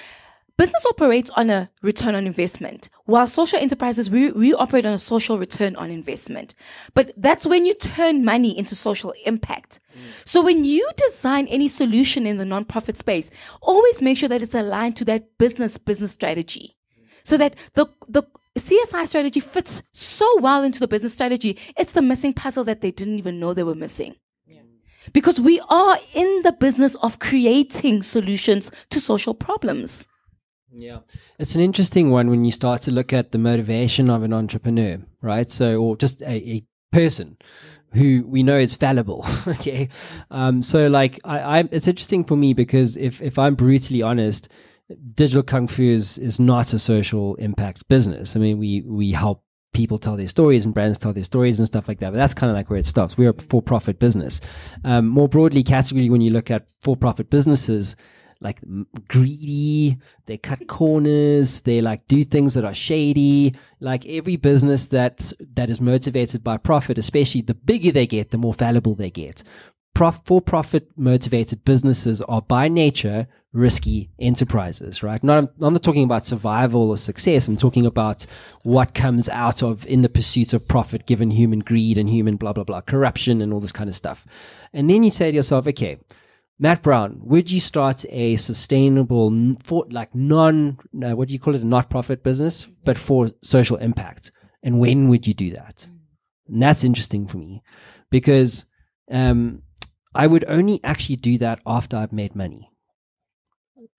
Business operates on a return on investment, while social enterprises, we, we operate on a social return on investment. But that's when you turn money into social impact. Mm. So when you design any solution in the nonprofit space, always make sure that it's aligned to that business business strategy. So that the, the CSI strategy fits so well into the business strategy. It's the missing puzzle that they didn't even know they were missing because we are in the business of creating solutions to social problems. Yeah. It's an interesting one when you start to look at the motivation of an entrepreneur, right? So, or just a, a person who we know is fallible. [laughs] okay. Um, so like I, I, it's interesting for me because if, if I'm brutally honest, digital kung fu is, is not a social impact business. I mean, we, we help people tell their stories and brands tell their stories and stuff like that. But that's kind of like where it stops. We're a for profit business. Um, more broadly, category, when you look at for profit businesses, like greedy, they cut corners, they like do things that are shady. Like every business that that is motivated by profit, especially the bigger they get, the more valuable they get. Prof, for profit motivated businesses are by nature risky enterprises, right? Not, I'm not talking about survival or success. I'm talking about what comes out of in the pursuit of profit, given human greed and human blah, blah, blah, corruption and all this kind of stuff. And then you say to yourself, okay, Matt Brown, would you start a sustainable, for, like non, uh, what do you call it, a not profit business, but for social impact? And when would you do that? And that's interesting for me because um, I would only actually do that after I've made money.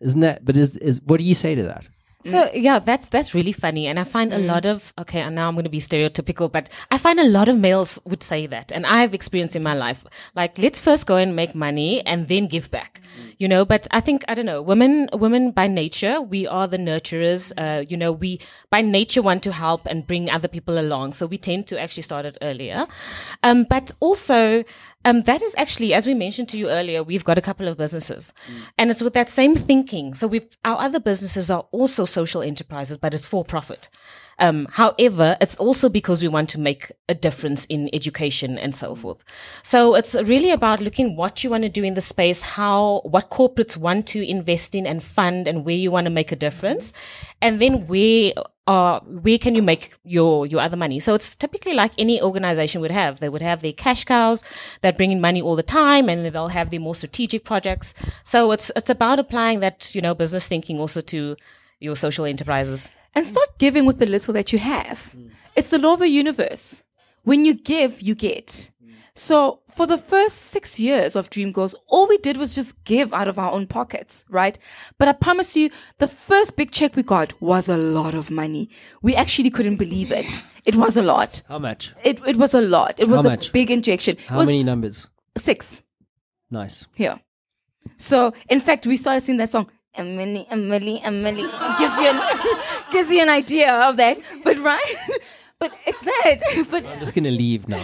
Isn't that? But is is what do you say to that? So yeah, that's that's really funny, and I find a lot of okay. And now I'm going to be stereotypical, but I find a lot of males would say that, and I have experienced in my life. Like, let's first go and make money, and then give back, you know. But I think I don't know. Women, women by nature, we are the nurturers. Uh, you know, we by nature want to help and bring other people along, so we tend to actually start it earlier. Um, but also, um, that is actually, as we mentioned to you earlier, we've got a couple of businesses, mm. and it's with that same thinking. So we've our other businesses are also social enterprises, but it's for profit. Um, however, it's also because we want to make a difference in education and so forth. So it's really about looking what you want to do in the space, how, what corporates want to invest in and fund and where you want to make a difference. And then where are, where can you make your, your other money? So it's typically like any organization would have. They would have their cash cows that bring in money all the time and they'll have their more strategic projects. So it's, it's about applying that, you know, business thinking also to your social enterprises and start giving with the little that you have. Mm. It's the law of the universe. When you give, you get. Mm. So for the first six years of Dream Girls, all we did was just give out of our own pockets, right? But I promise you, the first big check we got was a lot of money. We actually couldn't believe it. It was a lot. How much? It, it was a lot. It was How a much? big injection. How many numbers? Six. Nice. Yeah. So in fact, we started singing that song. Emily, Emily, Emily. Gives you an, [laughs] gives you an idea of that. But right? [laughs] But it's that. [laughs] But I'm just gonna leave now.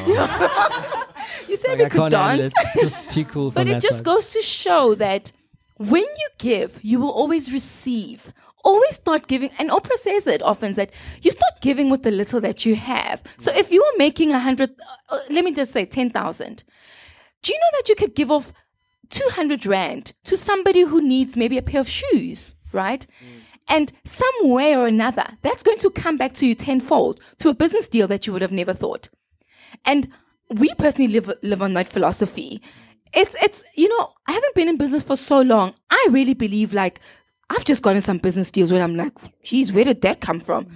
you said like, we I could dance. It's just too cool. but it just side. goes to show that when you give, you will always receive. Always start giving, and Oprah says it often that you start giving with the little that you have. So if you are making a hundred, uh, let me just say ten thousand, do you know that you could give off 200 rand to somebody who needs maybe a pair of shoes, right? Mm. And some way or another, that's going to come back to you tenfold through a business deal that you would have never thought. And we personally live, live on that philosophy. it's it's you know I haven't been in business for so long. I really believe like I've just gotten some business deals where I'm like, geez, where did that come from?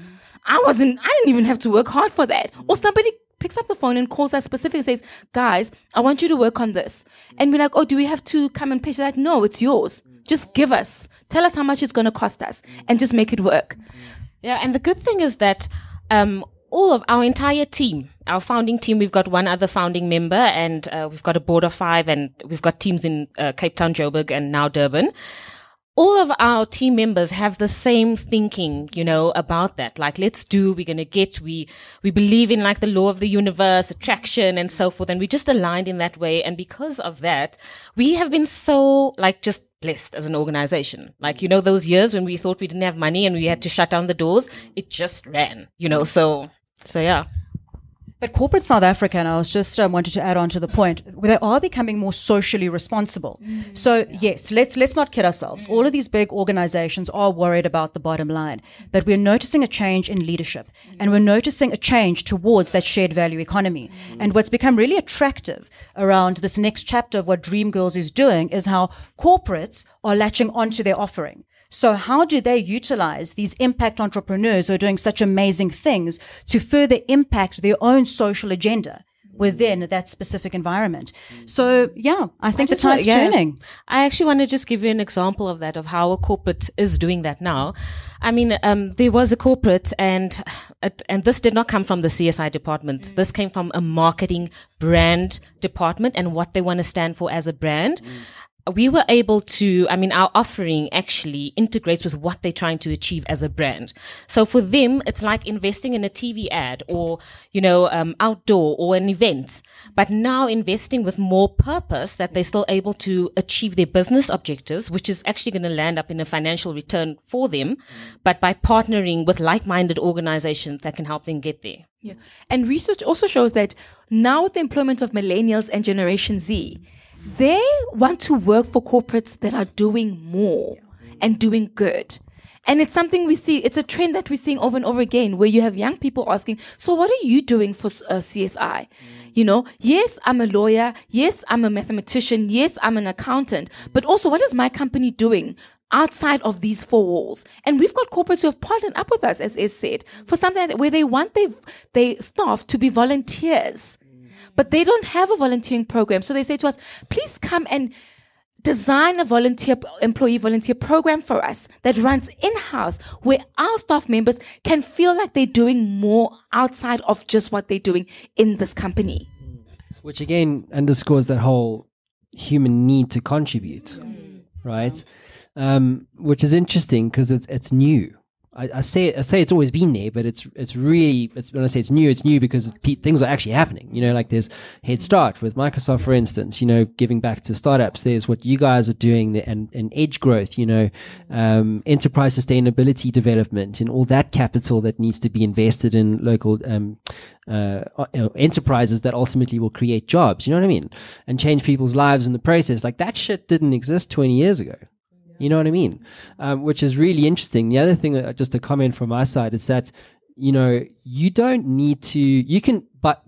I wasn't. I didn't even have to work hard for that. Or somebody picks up the phone and calls us specifically and says, guys, I want you to work on this. And we're like, oh, do we have to come and pitch? They're like, no, it's yours. Just give us. Tell us how much it's going to cost us and just make it work. Yeah, and the good thing is that um, all of our entire team, our founding team, we've got one other founding member, and uh, we've got a board of five, and we've got teams in uh, Cape Town, Joburg, and now Durban. All of our team members have the same thinking, you know, about that. Like, let's do, we're going to get, we, we believe in like the law of the universe, attraction and so forth. And we just aligned in that way. And because of that, we have been so like just blessed as an organization. Like, you know, those years when we thought we didn't have money and we had to shut down the doors, it just ran, you know, so, so yeah. But corporate South Africa, and I was just um, wanted to add on to the point, they are becoming more socially responsible. Mm. So yes, let's let's not kid ourselves. Mm. All of these big organizations are worried about the bottom line, but we're noticing a change in leadership, mm. and we're noticing a change towards that shared value economy. And what's become really attractive around this next chapter of what Dream Girls is doing is how corporates are latching onto their offering. So how do they utilize these impact entrepreneurs who are doing such amazing things to further impact their own social agenda within that specific environment? So yeah, I think the just wa- tide's yeah. turning. I actually want to just give you an example of that, of how a corporate is doing that now. I mean, um, there was a corporate and, uh, and this did not come from the CSI department. This came from a marketing brand department and what they want to stand for as a brand. We were able to, I mean, our offering actually integrates with what they're trying to achieve as a brand. So for them, it's like investing in a TV ad or, you know, um, outdoor or an event, but now investing with more purpose that they're still able to achieve their business objectives, which is actually going to land up in a financial return for them, but by partnering with like-minded organizations that can help them get there. Yeah. And research also shows that now with the employment of millennials and Generation Z, they want to work for corporates that are doing more and doing good. And it's something we see, it's a trend that we're seeing over and over again where you have young people asking, So, what are you doing for uh, CSI? You know, yes, I'm a lawyer. Yes, I'm a mathematician. Yes, I'm an accountant. But also, what is my company doing? Outside of these four walls, and we've got corporates who have partnered up with us, as is said, for something where they want their they staff to be volunteers but they don't have a volunteering program. So they say to us, please come and design a volunteer employee volunteer program for us that runs in-house where our staff members can feel like they're doing more outside of just what they're doing in this company. which again underscores that whole human need to contribute, right? Um, which is interesting because it's it's new. I, I say I say it's always been there, but it's it's really it's when I say it's new, it's new because things are actually happening. You know, like there's Head Start with Microsoft, for instance. You know, giving back to startups. There's what you guys are doing, and and edge growth. You know, um, enterprise sustainability development, and all that capital that needs to be invested in local um, uh, enterprises that ultimately will create jobs. You know what I mean? And change people's lives in the process. Like that shit didn't exist 20 years ago. You know what I mean? Um, which is really interesting. The other thing, that, just a comment from my side, is that you know you don't need to. You can, but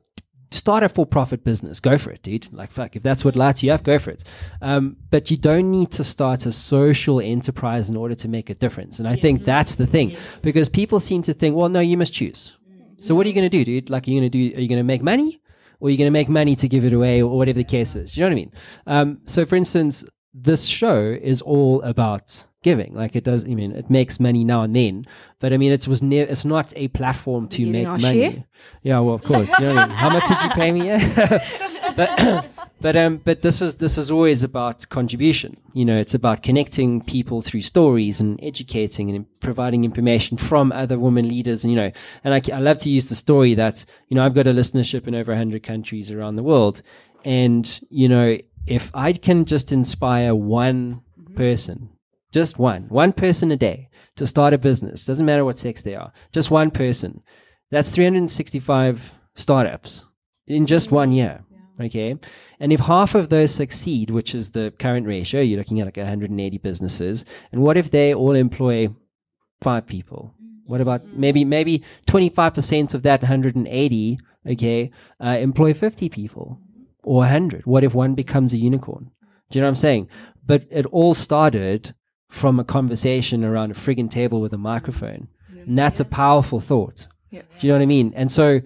start a for-profit business. Go for it, dude. Like fuck, if that's what lights you up, go for it. Um, but you don't need to start a social enterprise in order to make a difference. And I think that's the thing because people seem to think, well, no, you must choose. So what are you going to do, dude? Like, are you going to do? Are you going to make money? Or are you going to make money to give it away, or whatever the case is? Do you know what I mean? Um, so, for instance, this show is all about giving. Like it does. I mean, it makes money now and then, but I mean, it was ne- It's not a platform to make money. share? Yeah, well, of course. You know what I mean? How much did you pay me? [laughs] but [clears throat] but um but this was this was always about contribution you know it's about connecting people through stories and educating and providing information from other women leaders and you know and I, I love to use the story that you know i've got a listenership in over 100 countries around the world and you know if i can just inspire one mm-hmm. person just one one person a day to start a business doesn't matter what sex they are just one person that's 365 startups in just mm-hmm. one year. Okay. And if half of those succeed, which is the current ratio, you're looking at like 180 businesses. And what if they all employ five people? Mm-hmm. What about maybe maybe 25% of that 180, okay, uh, employ 50 people? Or 100? What if one becomes a unicorn? Do you know what I'm saying? But it all started from a conversation around a friggin' table with a microphone. And that's a powerful thought. Yeah. Do you know what I mean? And so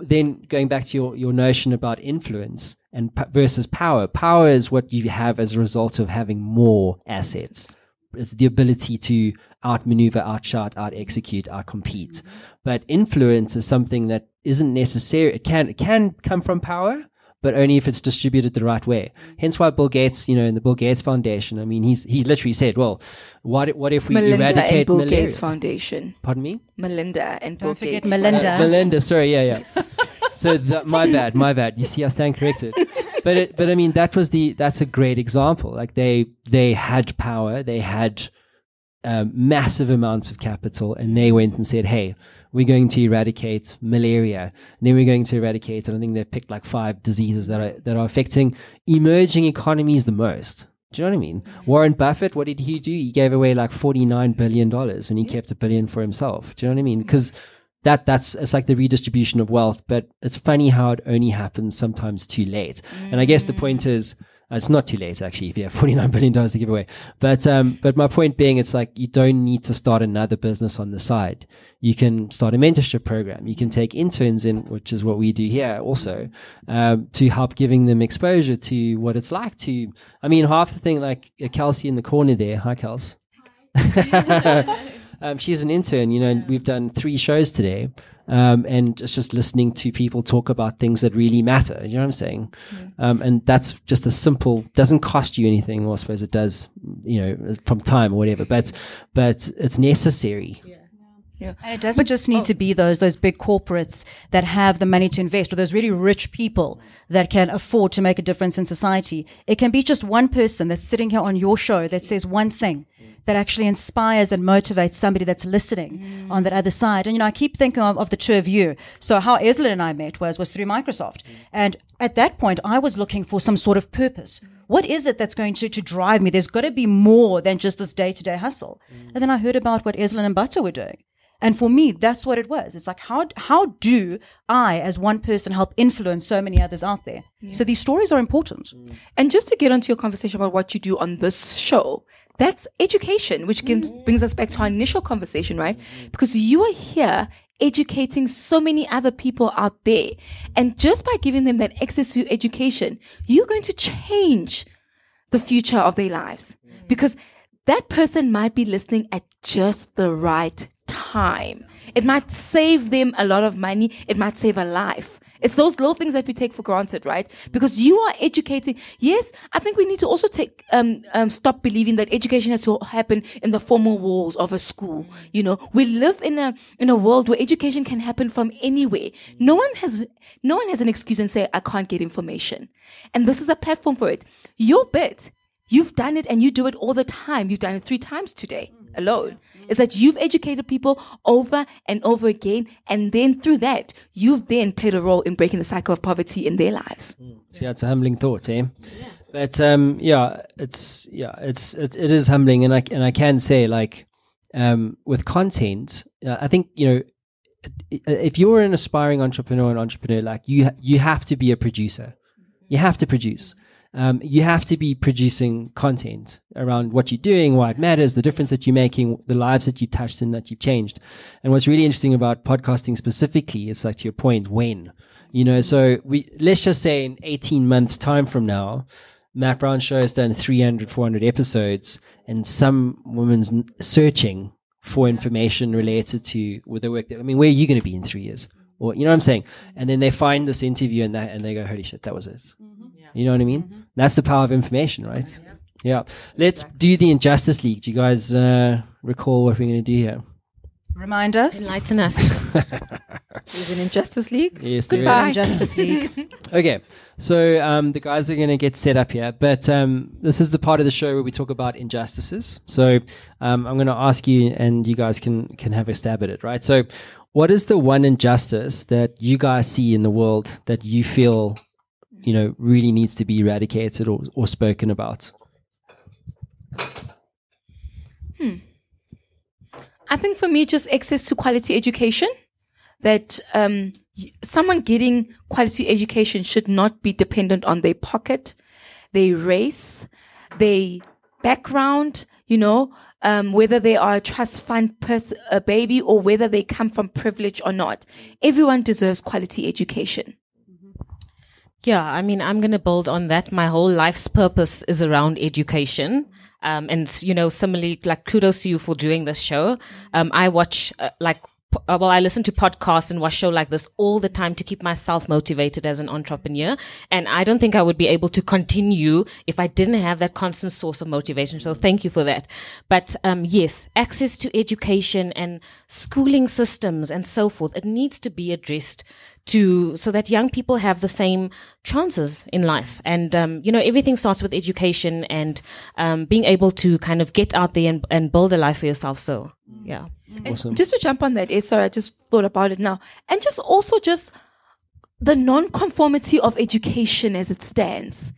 then going back to your, your notion about influence and p- versus power, power is what you have as a result of having more assets. It's the ability to outmaneuver, outshout, out execute, out compete. Mm-hmm. But influence is something that isn't necessary. It can it can come from power, but only if it's distributed the right way. Hence why Bill Gates, you know, in the Bill Gates Foundation, I mean, he's he literally said, "Well, what if- what if we Melinda eradicate and Bill malaria?" Gates Foundation. Pardon me. Melinda and Bill Don't Gates. Melinda. Uh, Melinda, sorry, yeah, yeah. [laughs] so that, my bad, my bad. You see, I stand corrected. But it, but I mean, that was the that's a great example. Like they they had power, they had um, massive amounts of capital, and they went and said, "Hey, we're going to eradicate malaria. And then we're going to eradicate." And I think they've picked like five diseases that are that are affecting emerging economies the most. Do you know what I mean? Warren Buffett, what did he do? He gave away like forty nine billion dollars, and he kept a billion for himself. Do you know what I mean? Because that that's it's like the redistribution of wealth, but it's funny how it only happens sometimes too late. And I guess the point is. Uh, It's not too late actually if you have forty nine [laughs] billion dollars to give away, but um, but my point being, it's like you don't need to start another business on the side. You can start a mentorship program. You can take interns in, which is what we do here also, um, to help giving them exposure to what it's like to. I mean, half the thing, like uh, Kelsey in the corner there. Hi, Kels. [laughs] um, she's an intern, you know, and we've done three shows today. Um, and it's just listening to people talk about things that really matter. You know what I'm saying? Um, and that's just a simple, doesn't cost you anything, or I suppose it does, you know, from time or whatever, but, but it's necessary. And it doesn't just need to be those those big corporates that have the money to invest, or those really rich people that can afford to make a difference in society. It can be just one person that's sitting here on your show that says one thing that actually inspires and motivates somebody that's listening mm. on that other side. And you know, I keep thinking of, of the two of you. So how Ezlyn and I met was was through Microsoft, mm. and at that point, I was looking for some sort of purpose. Mm. What is it that's going to, to drive me? There's got to be more than just this day to day hustle. And then I heard about what Ezlyn and Batho were doing. And for me, that's what it was. It's like, how, how do I, as one person, help influence so many others out there? So these stories are important. Mm. And just to get onto your conversation about what you do on this show, that's education, which gives, mm. brings us back to our initial conversation, right? Mm-hmm. Because you are here educating so many other people out there. And just by giving them that access to education, you're going to change the future of their lives. Mm. Because that person might be listening at just the right time. It might save them a lot of money. It might save a life. It's those little things that we take for granted, right? Because you are educating. Yes, I think we need to also take um, um stop believing that education has to happen in the formal walls of a school. You know, we live in a in a world where education can happen from anywhere. No one has no one has an excuse and say I can't get information, and this is a platform for it. Your bit You've done it and you do it all the time. You've done it three times today alone. Is that you've educated people over and over again. And then through that, you've then played a role in breaking the cycle of poverty in their lives. So yeah, it's a humbling thought, eh? But um, yeah, it's yeah, it's it, it is humbling, and I and I can say like um, with content, uh, I think you know if you're an aspiring entrepreneur and entrepreneur, like you you have to be a producer, you have to produce. Um, you have to be producing content around what you're doing, why it matters, the difference that you're making, the lives that you've touched and that you've changed. And what's really interesting about podcasting specifically is like to your point, when, you know, so we, let's just say in 18 months time from now, Matt Brown Show has done 300, 400 episodes and some woman's searching for information related to with the work that, I mean, where are you going to be in three years? Or, you know what I'm saying? And then they find this interview and that, and they go, holy shit, that was it. You know what I mean? That's the power of information, right? Yeah. Let's do the Injustice League. Do you guys uh, recall what we're going to do here? Remind us. Enlighten us. [laughs] Is it Injustice League? Yes, there Goodbye. is. Justice League. [laughs] Okay, so um, the guys are going to get set up here, but um, this is the part of the show where we talk about injustices. So um, I'm going to ask you, and you guys can can have a stab at it, right? So, what is the one injustice that you guys see in the world that you feel, you know, really needs to be eradicated or, or spoken about? Hmm. I think for me, just access to quality education. That um, someone getting quality education should not be dependent on their pocket, their race, their background, you know, um, whether they are a trust fund pers- a baby or whether they come from privilege or not. Everyone deserves quality education. Yeah, I mean, I'm going to build on that. My whole life's purpose is around education. Um, and, you know, similarly, like kudos to you for doing this show. Um, I watch, uh, like, uh, well, I listen to podcasts and watch show like this all the time to keep myself motivated as an entrepreneur. And I don't think I would be able to continue if I didn't have that constant source of motivation. So thank you for that. But, um, yes, access to education and schooling systems and so forth, it needs to be addressed to so that young people have the same chances in life. And um, you know everything starts with education and um, being able to kind of get out there and, and build a life for yourself. So yeah. And just to jump on that, eh, sorry, I just thought about it now. And just also just the non-conformity of education as it stands,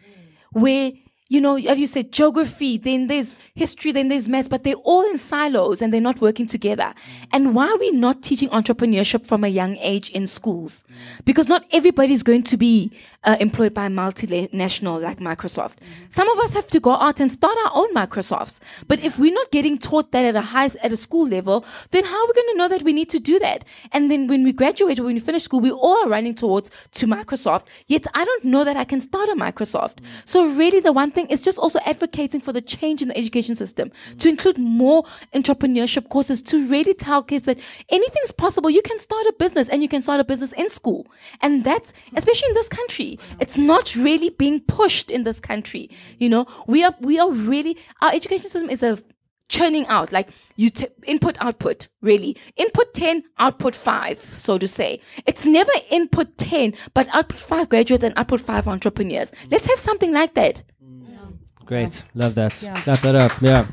where you know, as you said, geography, then there's history, then there's maths, but they're all in silos and they're not working together. And why are we not teaching entrepreneurship from a young age in schools? Because not everybody's going to be uh, employed by a multinational like Microsoft. Some of us have to go out and start our own Microsofts. But if we're not getting taught that at a high, at a school level, then how are we going to know that we need to do that? And then when we graduate or when we finish school, we all are running towards to Microsoft. Yet I don't know that I can start a Microsoft. So really the one is just also advocating for the change in the education system to include more entrepreneurship courses to really tell kids that anything's possible. You can start a business and you can start a business in school. And that's, especially in this country, it's not really being pushed in this country. You know, we are, we are really, our education system is a churning out like you input output really input 10 output 5 so to say it's never input 10 but output 5 graduates and output 5 entrepreneurs let's have something like that Great, love that. Clap that up. Yeah.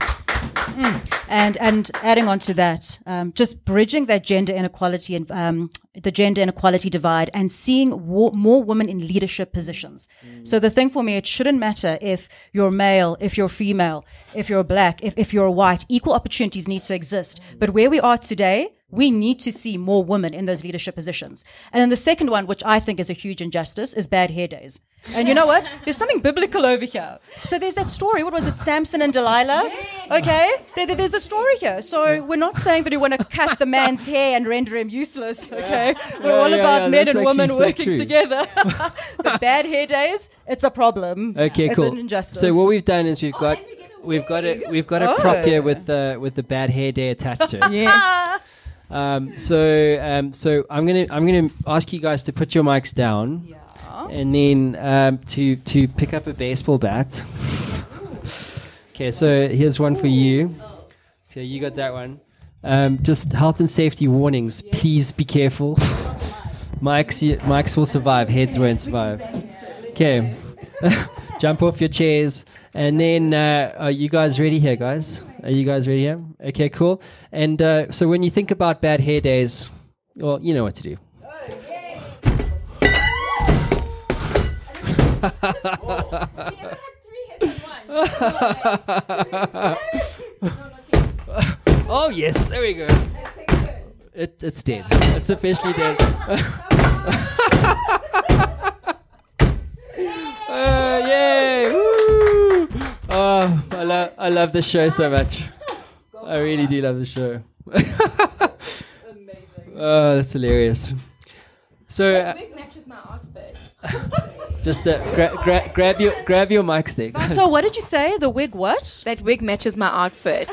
And and adding on to that, um, just bridging that gender inequality and um, the gender inequality divide, and seeing more women in leadership positions. So the thing for me, it shouldn't matter if you're male, if you're female, if you're black, if if you're white. Equal opportunities need to exist. But where we are today, we need to see more women in those leadership positions. And then the second one, which I think is a huge injustice, is bad hair days. And you know what? There's something biblical over here. So there's that story. What was it? Samson and Delilah. Okay. There, there- there's a story here. So we're not saying that we want to cut the man's [laughs] hair and render him useless. Okay. We're Yeah, all yeah, about yeah, men that's and women so working true. together. [laughs] the bad hair days, it's a problem. Okay, it's cool. an injustice. So what we've done is we've got we get a we've got a we've got a Oh. prop here with the with the bad hair day attached to it. [laughs] yeah Um, so um, so I'm gonna I'm gonna ask you guys to put your mics down, and then um, to to pick up a baseball bat. [laughs] okay, so here's one for you. So you got that one. Um, just health and safety warnings. Please be careful. mics y- mics will survive. Heads won't survive. Okay, [laughs] jump off your chairs, and then uh, are you guys ready here, guys? Are you guys ready here? Okay, cool. And uh, so when you think about bad hair days, well, you know what to do. Oh yes, there we go. It, it's dead. It's officially dead. [laughs] Uh, yay! Woo! Oh, I love I love this show so much. I really do love the show. [laughs] Amazing. Oh, that's hilarious. So, uh, matches my outfit just uh, gra- gra- grab your grab your mic stick. So what did you say? The wig what? that wig matches my outfit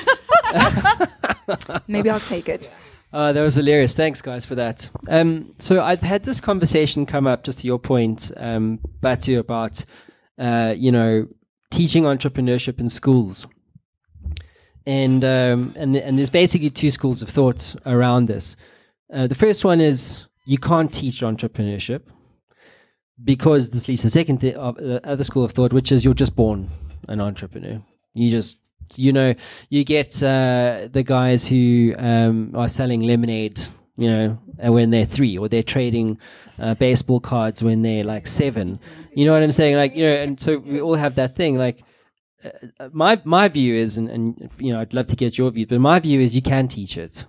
[laughs] maybe i'll take it Uh, that was hilarious. Thanks, guys, for that. Um, so I've had this conversation come up, just to your point, um, Batho, about uh, you know teaching entrepreneurship in schools, and um, and and there's basically two schools of thought around this. Uh, the first one is you can't teach entrepreneurship because this leads to the second th- of, uh, other school of thought, which is you're just born an entrepreneur. You just you know you get uh, the guys who um, are selling lemonade you know uh, when they're three or they're trading uh, baseball cards when they're like seven. You know what i'm saying? Like you know and so we all have that thing. Like uh, my my view is and, and you know i'd love to get your view but my view is you can teach it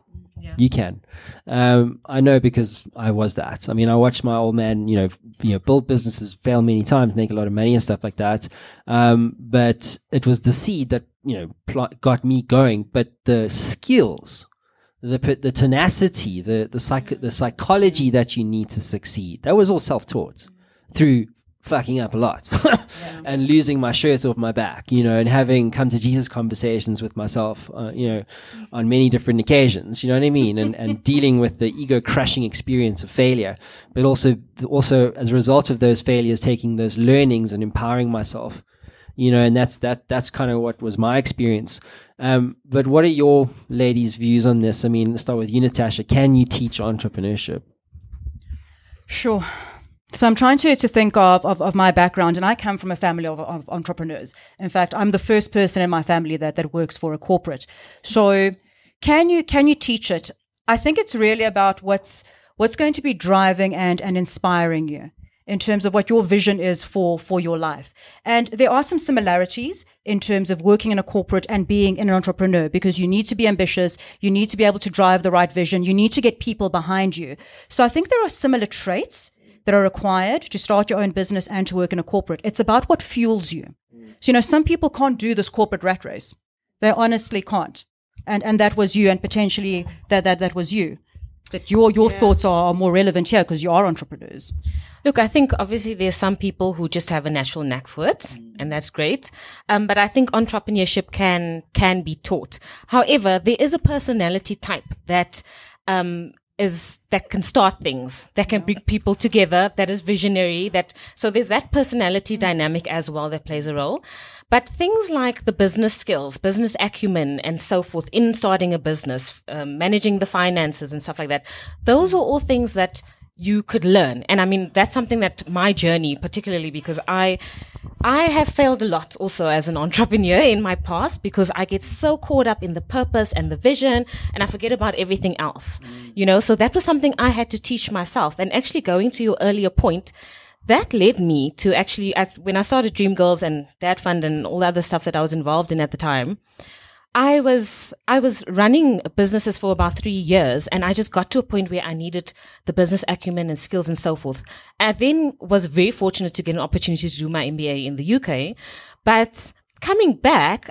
You can. Um, I know because I was that. I mean, I watched my old man, you know, you know, build businesses, fail many times, make a lot of money and stuff like that. Um, but it was the seed that you know pl- got me going. But the skills, the the tenacity, the the psych- the psychology that you need to succeed, that was all self taught through fucking up a lot [laughs] and losing my shirt off my back, you know, and having come to Jesus conversations with myself, uh, you know, on many different occasions, you know what I mean? And, and [laughs] dealing with the ego crushing experience of failure, but also, also as a result of those failures, taking those learnings and empowering myself, you know, and that's, that, that's kind of what was my experience. Um, but what are your ladies' views on this? I mean, let's start with you, Natasha. Can you teach entrepreneurship? Sure. So I'm trying to, to think of, of, of my background, and I come from a family of, of entrepreneurs. In fact, I'm the first person in my family that, that works for a corporate. So can you can you teach it? I think it's really about what's what's going to be driving and, and inspiring you in terms of what your vision is for for your life. And there are some similarities in terms of working in a corporate and being an entrepreneur because you need to be ambitious, you need to be able to drive the right vision, you need to get people behind you. So I think there are similar traits that are required to start your own business and to work in a corporate. It's about what fuels you. So you know some people can't do this corporate rat race. They honestly can't. And and that was you and potentially that that that was you. That your your thoughts are, are more relevant here because you are entrepreneurs. Look, I think obviously there's some people who just have a natural knack for it, and that's great. Um, but I think entrepreneurship can can be taught. However, there is a personality type that um, is that can start things, that can bring people together, that is visionary. That so there's that personality dynamic as well that plays a role. But things like the business skills, business acumen, and so forth in starting a business, um, managing the finances and stuff like that, those are all things that you could learn. And I mean, that's something that my journey, particularly because I, I have failed a lot also as an entrepreneur in my past because I get so caught up in the purpose and the vision and I forget about everything else, mm. you know? So that was something I had to teach myself. And actually going to your earlier point, that led me to actually, as when I started Dream Girls and Dad Fund and all the other stuff that I was involved in at the time, I was I was running businesses for about three years, and I just got to a point where I needed the business acumen and skills and so forth. And then was very fortunate to get an opportunity to do my MBA in the UK. But coming back,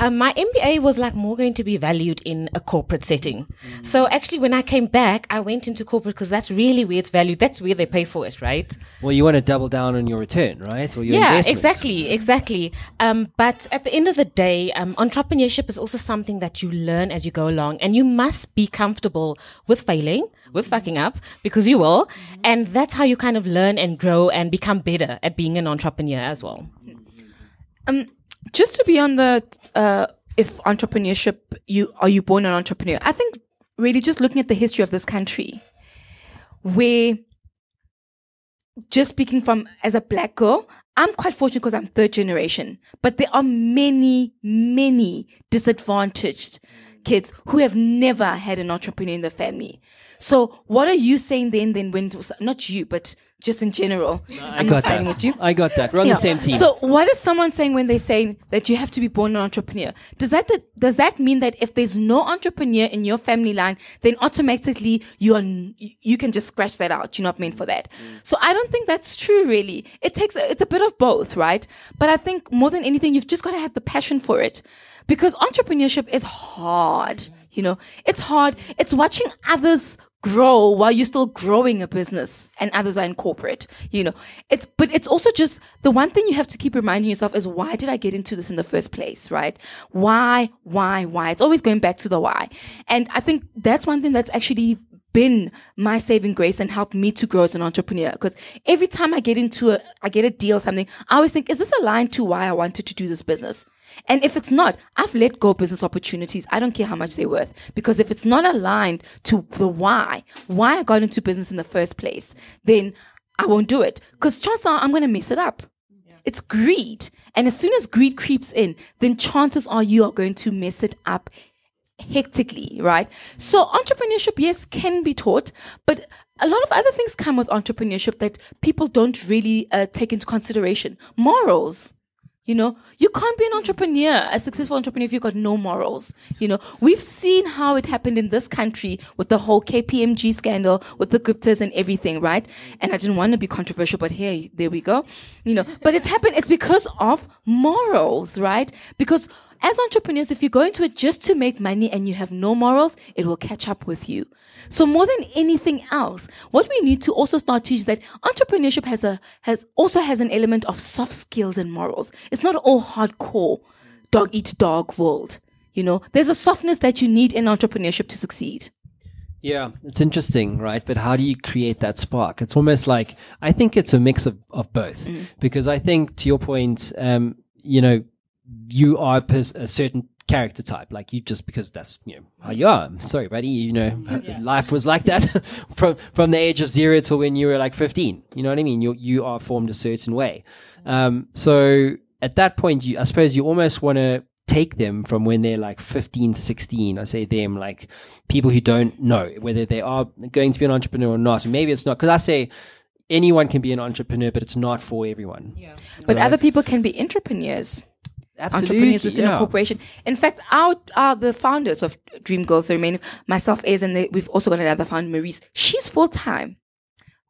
um, my MBA was like more going to be valued in a corporate setting. So actually, when I came back, I went into corporate because that's really where it's valued. That's where they pay for it, right? Well, you want to double down on your return, right? Or your yeah, investment. exactly, exactly. Um, but at the end of the day, um, entrepreneurship is also something that you learn as you go along, and you must be comfortable with failing, with fucking up, because you will, and that's how you kind of learn and grow and become better at being an entrepreneur as well. Just to be on the uh, if entrepreneurship you are you born an entrepreneur? I think really just looking at the history of this country where just speaking from as a black girl i'm quite fortunate because i'm third generation but there are many many disadvantaged kids who have never had an entrepreneur in the family so what are you saying then then when not you but just in general I i'm got fighting that. with you I got that. We're on yeah. the same team. So, what is someone saying when they say that you have to be born an entrepreneur? Does that, that does that mean that if there's no entrepreneur in your family line, then automatically you are n- you can just scratch that out? You're not meant for that. Mm. So, I don't think that's true. Really, it takes a, it's a bit of both, right? But I think more than anything, you've just got to have the passion for it, because entrepreneurship is hard. You know, it's hard. It's watching others grow while you're still growing a business and others are in corporate you know it's but it's also just the one thing you have to keep reminding yourself is why did i get into this in the first place right why why why it's always going back to the why and i think that's one thing that's actually been my saving grace and helped me to grow as an entrepreneur because every time i get into a i get a deal or something i always think is this aligned to why i wanted to do this business and if it's not, I've let go of business opportunities. I don't care how much they're worth. Because if it's not aligned to the why, why I got into business in the first place, then I won't do it. Because chances are I'm going to mess it up. It's greed. And as soon as greed creeps in, then chances are you are going to mess it up hectically, right? So entrepreneurship, yes, can be taught, but a lot of other things come with entrepreneurship that people don't really uh, take into consideration. Morals. You know, you can't be an entrepreneur, a successful entrepreneur, if you've got no morals. You know, we've seen how it happened in this country with the whole KPMG scandal, with the Guptas and everything, right? And I didn't want to be controversial, but hey, there we go. You know, but it's happened, it's because of morals, right? Because as entrepreneurs, if you go into it just to make money and you have no morals, it will catch up with you. So more than anything else, what we need to also start teach that entrepreneurship has a has also has an element of soft skills and morals. It's not all hardcore dog eat dog world. You know, there's a softness that you need in entrepreneurship to succeed. Yeah, it's interesting, right? But how do you create that spark? It's almost like I think it's a mix of, of both. Because I think, to your point, um, you know, you are a pers- a certain character type, like you just because that's you know how you are. I'm sorry, buddy. You know, life was like that [laughs] from from the age of zero till when you were like 15. You know what I mean? You you are formed a certain way. Um, so at that point, you I suppose you almost want to take them from when they're like 15 16 i say them like people who don't know whether they are going to be an entrepreneur or not maybe it's not because i say anyone can be an entrepreneur but it's not for everyone yeah But other people can be entrepreneurs. Entrepreneurs within a corporation. In fact, our, our the founders of Dream Girls the Remain, myself is, and they, we've also got another founder, Maurice. She's full time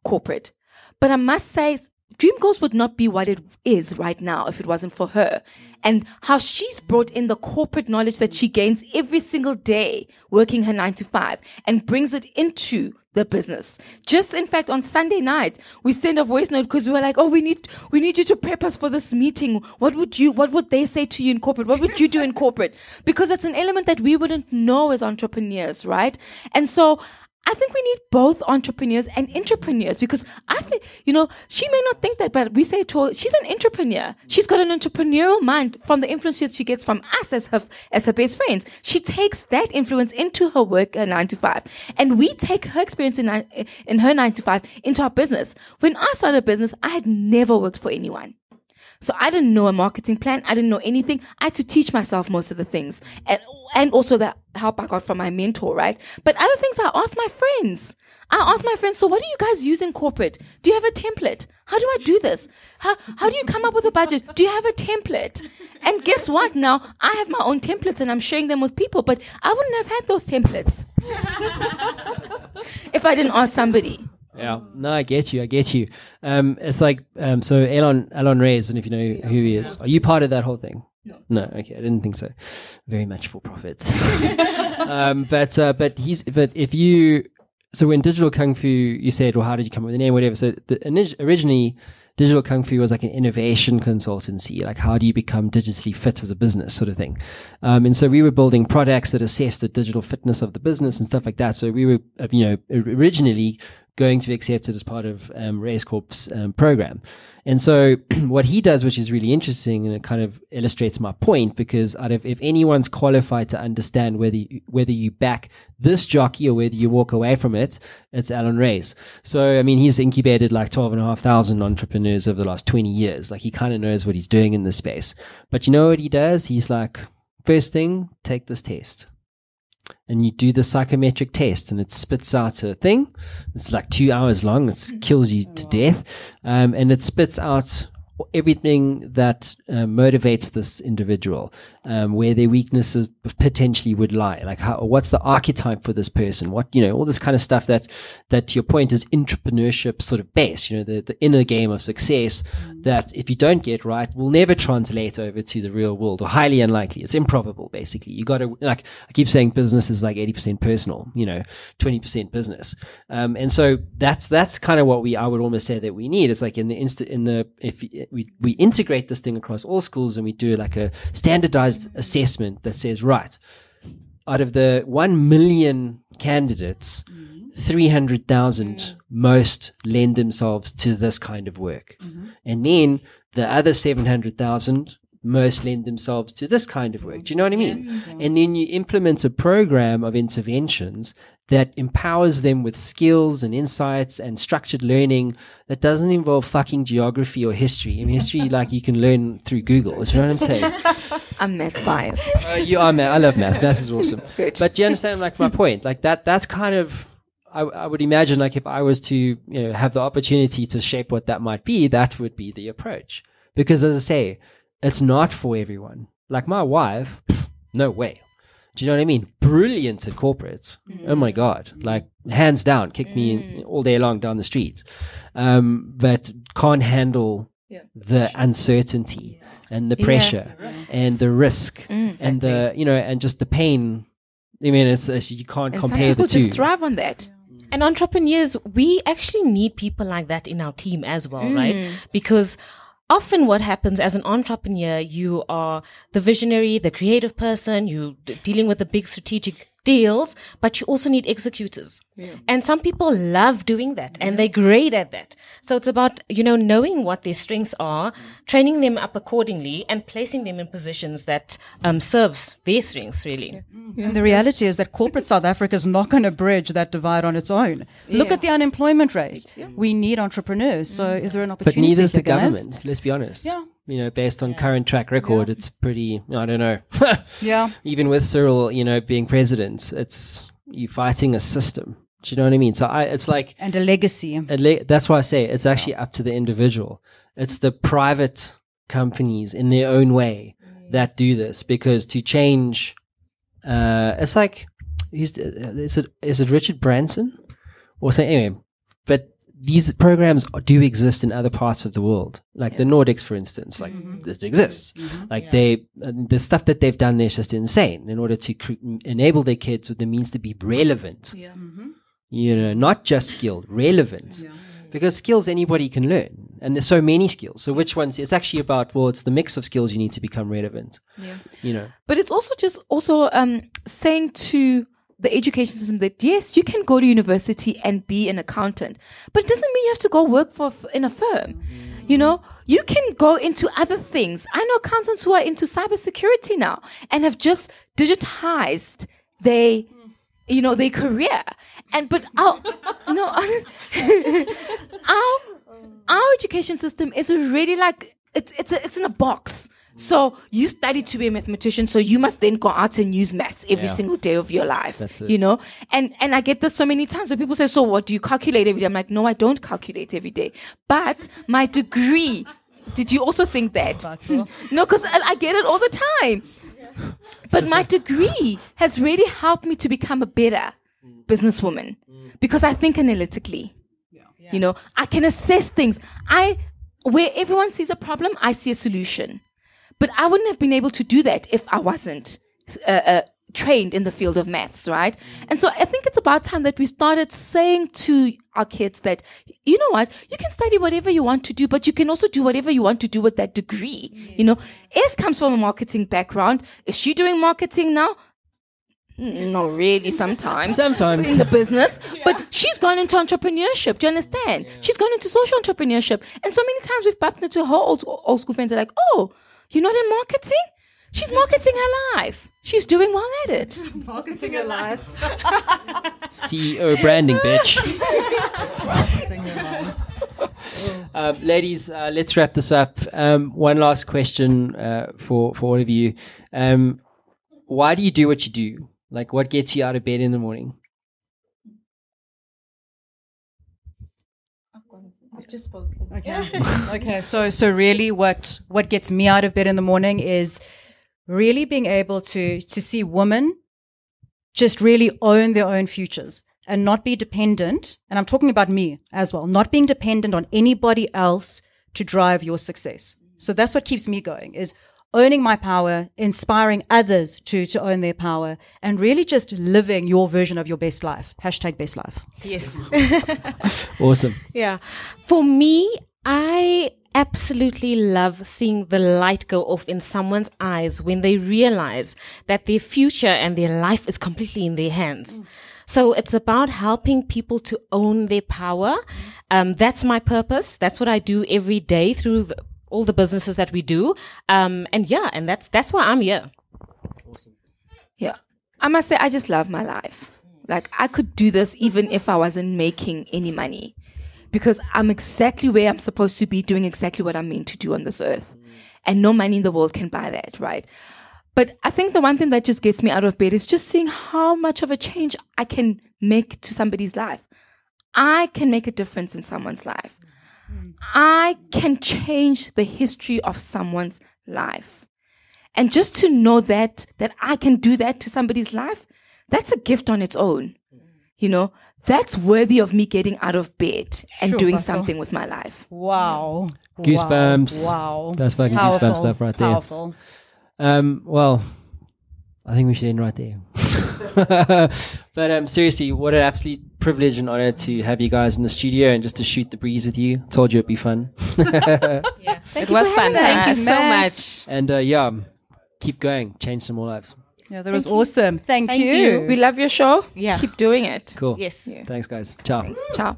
corporate, but I must say, Dream Girls would not be what it is right now if it wasn't for her, and how she's brought in the corporate knowledge that she gains every single day working her nine to five and brings it into the business. Just in fact, on Sunday night, we sent a voice note because we were like, "Oh, we need we need you to prep us for this meeting. What would you What would they say to you in corporate? What would you do in corporate? Because it's an element that we wouldn't know as entrepreneurs, right? And so." I think we need both entrepreneurs and entrepreneurs because I think, you know, she may not think that, but we say to her, she's an entrepreneur. She's got an entrepreneurial mind from the influence that she gets from us as her, as her best friends. She takes that influence into her work, her nine to five. And we take her experience in, in her nine to five into our business. When I started a business, I had never worked for anyone. So I didn't know a marketing plan. I didn't know anything. I had to teach myself most of the things and, and also the help I got from my mentor, right? But other things I asked my friends. I asked my friends, so what do you guys use in corporate? Do you have a template? How do I do this? How, how do you come up with a budget? Do you have a template? And guess what? Now I have my own templates and I'm sharing them with people, but I wouldn't have had those templates [laughs] if I didn't ask somebody. Yeah, no, I get you. I get you. Um, it's like um, so. Allon Allon Raiz, and if you know who he is, are you part of that whole thing? No. No. Okay, I didn't think so. Very much for profits. [laughs] [laughs] um, but uh, but he's but if you so when digital kung fu, you said, well, how did you come up with the name, whatever. So the, originally. Digital Kung Fu was like an innovation consultancy, like how do you become digitally fit as a business, sort of thing. Um, and so we were building products that assessed the digital fitness of the business and stuff like that. So we were, you know, originally going to be accepted as part of um, Raizcorp's um, program. And so [clears throat] what he does, which is really interesting, and it kind of illustrates my point, because out of if anyone's qualified to understand whether you, whether you back this jockey or whether you walk away from it, it's Allon Raiz. So I mean, he's incubated like twelve and a half thousand entrepreneurs over the last twenty years. Like he kind of knows what he's doing in this space. But you know what he does? He's like, first thing, take this test and you do the psychometric test and it spits out a thing. It's like two hours long. It kills you to death. Um, and it spits out everything that uh, motivates this individual, um, where their weaknesses potentially would lie. Like, how, what's the archetype for this person? What you know, all this kind of stuff that that to your point is entrepreneurship sort of base. You know, the the inner game of success that if you don't get right will never translate over to the real world, or highly unlikely. It's improbable, basically. You got to like I keep saying, business is like eighty percent personal. You know, twenty percent business. Um, and so that's that's kind of what we I would almost say that we need. It's like in the inst in the if we we integrate this thing across all schools and we do like a standardized assessment that says right out of the 1 million candidates mm-hmm. 300,000 most lend themselves to this kind of work. Mm-hmm. And then the other 700,000 most lend themselves to this kind of work do you know what i mean and then you implement a program of interventions that empowers them with skills and insights and structured learning that doesn't involve fucking geography or history. I mean, history, [laughs] like you can learn through Google. Do you know what I'm saying? [laughs] I'm maths biased. Uh, you are math. I love math. Math is awesome. [laughs] Good. But do you understand, like, my point? Like that. That's kind of. I, I would imagine, like, if I was to, you know, have the opportunity to shape what that might be, that would be the approach. Because, as I say, it's not for everyone. Like my wife, pff, no way. Do you know what I mean? Brilliant at corporates. Oh my god! Like hands down, kick me all day long down the streets, um, but can't handle the uncertainty and the pressure and the risk and the you know and just the pain. I mean, it's, it's you can't And some compare people the two. just thrive on that. And entrepreneurs, we actually need people like that in our team as well, Mm. right? Because often what happens as an entrepreneur, you are the visionary, the creative person, you d- dealing with the big strategic deals, but you also need executors. And some people love doing that and they're great at that. So it's about, you know, knowing what their strengths are, training them up accordingly and placing them in positions that um, serves their strengths really. And the reality is that corporate South Africa is not going to bridge that divide on its own. Look at the unemployment rate. We need entrepreneurs. So is there an opportunity? But opportunity? neither is the here, guys? government. Let's be honest. Yeah. You know, based on current track record, it's pretty. I don't know. [laughs] Yeah. Even with Cyril, you know, being president, it's you fighting a system. Do you know what I mean? So I, it's like And a legacy. a le- that's why I say it's actually up to the individual. It's the private companies in their own way that do this because to change, uh, it's like, is it is it Richard Branson or say anyway? But these programs do exist in other parts of the world, like the Nordics, for instance. Like mm-hmm. this exists. Mm-hmm. Mm-hmm. Like they, the stuff that they've done there is just insane. In order to cre- enable their kids with the means to be relevant, Yeah. you know, not just skilled, relevant. Because skills anybody can learn, and there's so many skills. So which ones? It's actually about well, it's the mix of skills you need to become relevant. Yeah. You know, But it's also just also um, saying to the education system that yes, you can go to university and be an accountant, but it doesn't mean you have to go work for in a firm. You know, you can go into other things. I know accountants who are into cybersecurity now and have just digitized they you know their career and but our [laughs] no honest [laughs] our our education system is already like it's it's a, it's in a box Mm. so you study to be a mathematician so you must then go out and use maths every Yeah. single day of your life That's it. you know and and i get this so many times when people say so what do you calculate every day i'm like no i don't calculate every day but my degree did you also think that [laughs] no because I, I get it all the time but my degree has really helped me to become a better mm. businesswoman mm. because I think analytically. You know, I can assess things. I where everyone sees a problem, I see a solution. But I wouldn't have been able to do that if I wasn't uh, uh, trained in the field of maths, right? And so I think it's about time that we started saying to our kids that, you know what, you can study whatever you want to do, but you can also do whatever you want to do with that degree. You know, S comes from a marketing background. Is she doing marketing now? Not really, [laughs] sometimes. Sometimes. In the business, [laughs] but she's gone into entrepreneurship. Do you understand? She's gone into social entrepreneurship. And so many times we've bumped into her old, old school friends are like, oh, you're not in marketing? She's marketing her life. She's doing well at it. [laughs] Marketing her life. [laughs] CEO branding, bitch. Marketing her [laughs] um, ladies, uh, let's wrap this up. Um, one last question uh, for for all of you. Um, why do you do what you do? Like, what gets you out of bed in the morning? Okay. [laughs] okay. So so really what what gets me out of bed in the morning is really being able to to see women just really own their own futures and not be dependent and I'm talking about me as well, not being dependent on anybody else to drive your success. So that's what keeps me going is owning my power, inspiring others to to own their power and really just living your version of your best life. Hashtag best life. Yes. [laughs] Awesome. Yeah. For me, I absolutely love seeing the light go off in someone's eyes when they realize that their future and their life is completely in their hands. So it's about helping people to own their power. Um, that's my purpose. That's what I do every day through the, all the businesses that we do. Um, and yeah, and that's, that's why I'm here. Yeah. I must say, I just love my life. Like, I could do this even if I wasn't making any money because I'm exactly where I'm supposed to be doing exactly what I'm meant to do on this earth. And no money in the world can buy that, right? But I think the one thing that just gets me out of bed is just seeing how much of a change I can make to somebody's life. I can make a difference in someone's life. I can change the history of someone's life. And just to know that that I can do that to somebody's life, that's a gift on its own. You know, that's worthy of me getting out of bed and Sure, doing Basil. something with my life. Wow. Goosebumps. Wow. wow. That's fucking Powerful. goosebump stuff right there. Powerful. Um, well, I think we should end right there. [laughs] but um, seriously, what an absolute privilege and honor to have you guys in the studio and just to shoot the breeze with you. Told you it'd be fun. [laughs] it was fun. Thank you so much. and uh, yeah, keep going. Change some more lives. Yeah, that was awesome. Thank, Thank you. you. We love your show. Yeah. Keep doing it. Cool. Yes. Thanks, guys. Ciao. Ciao.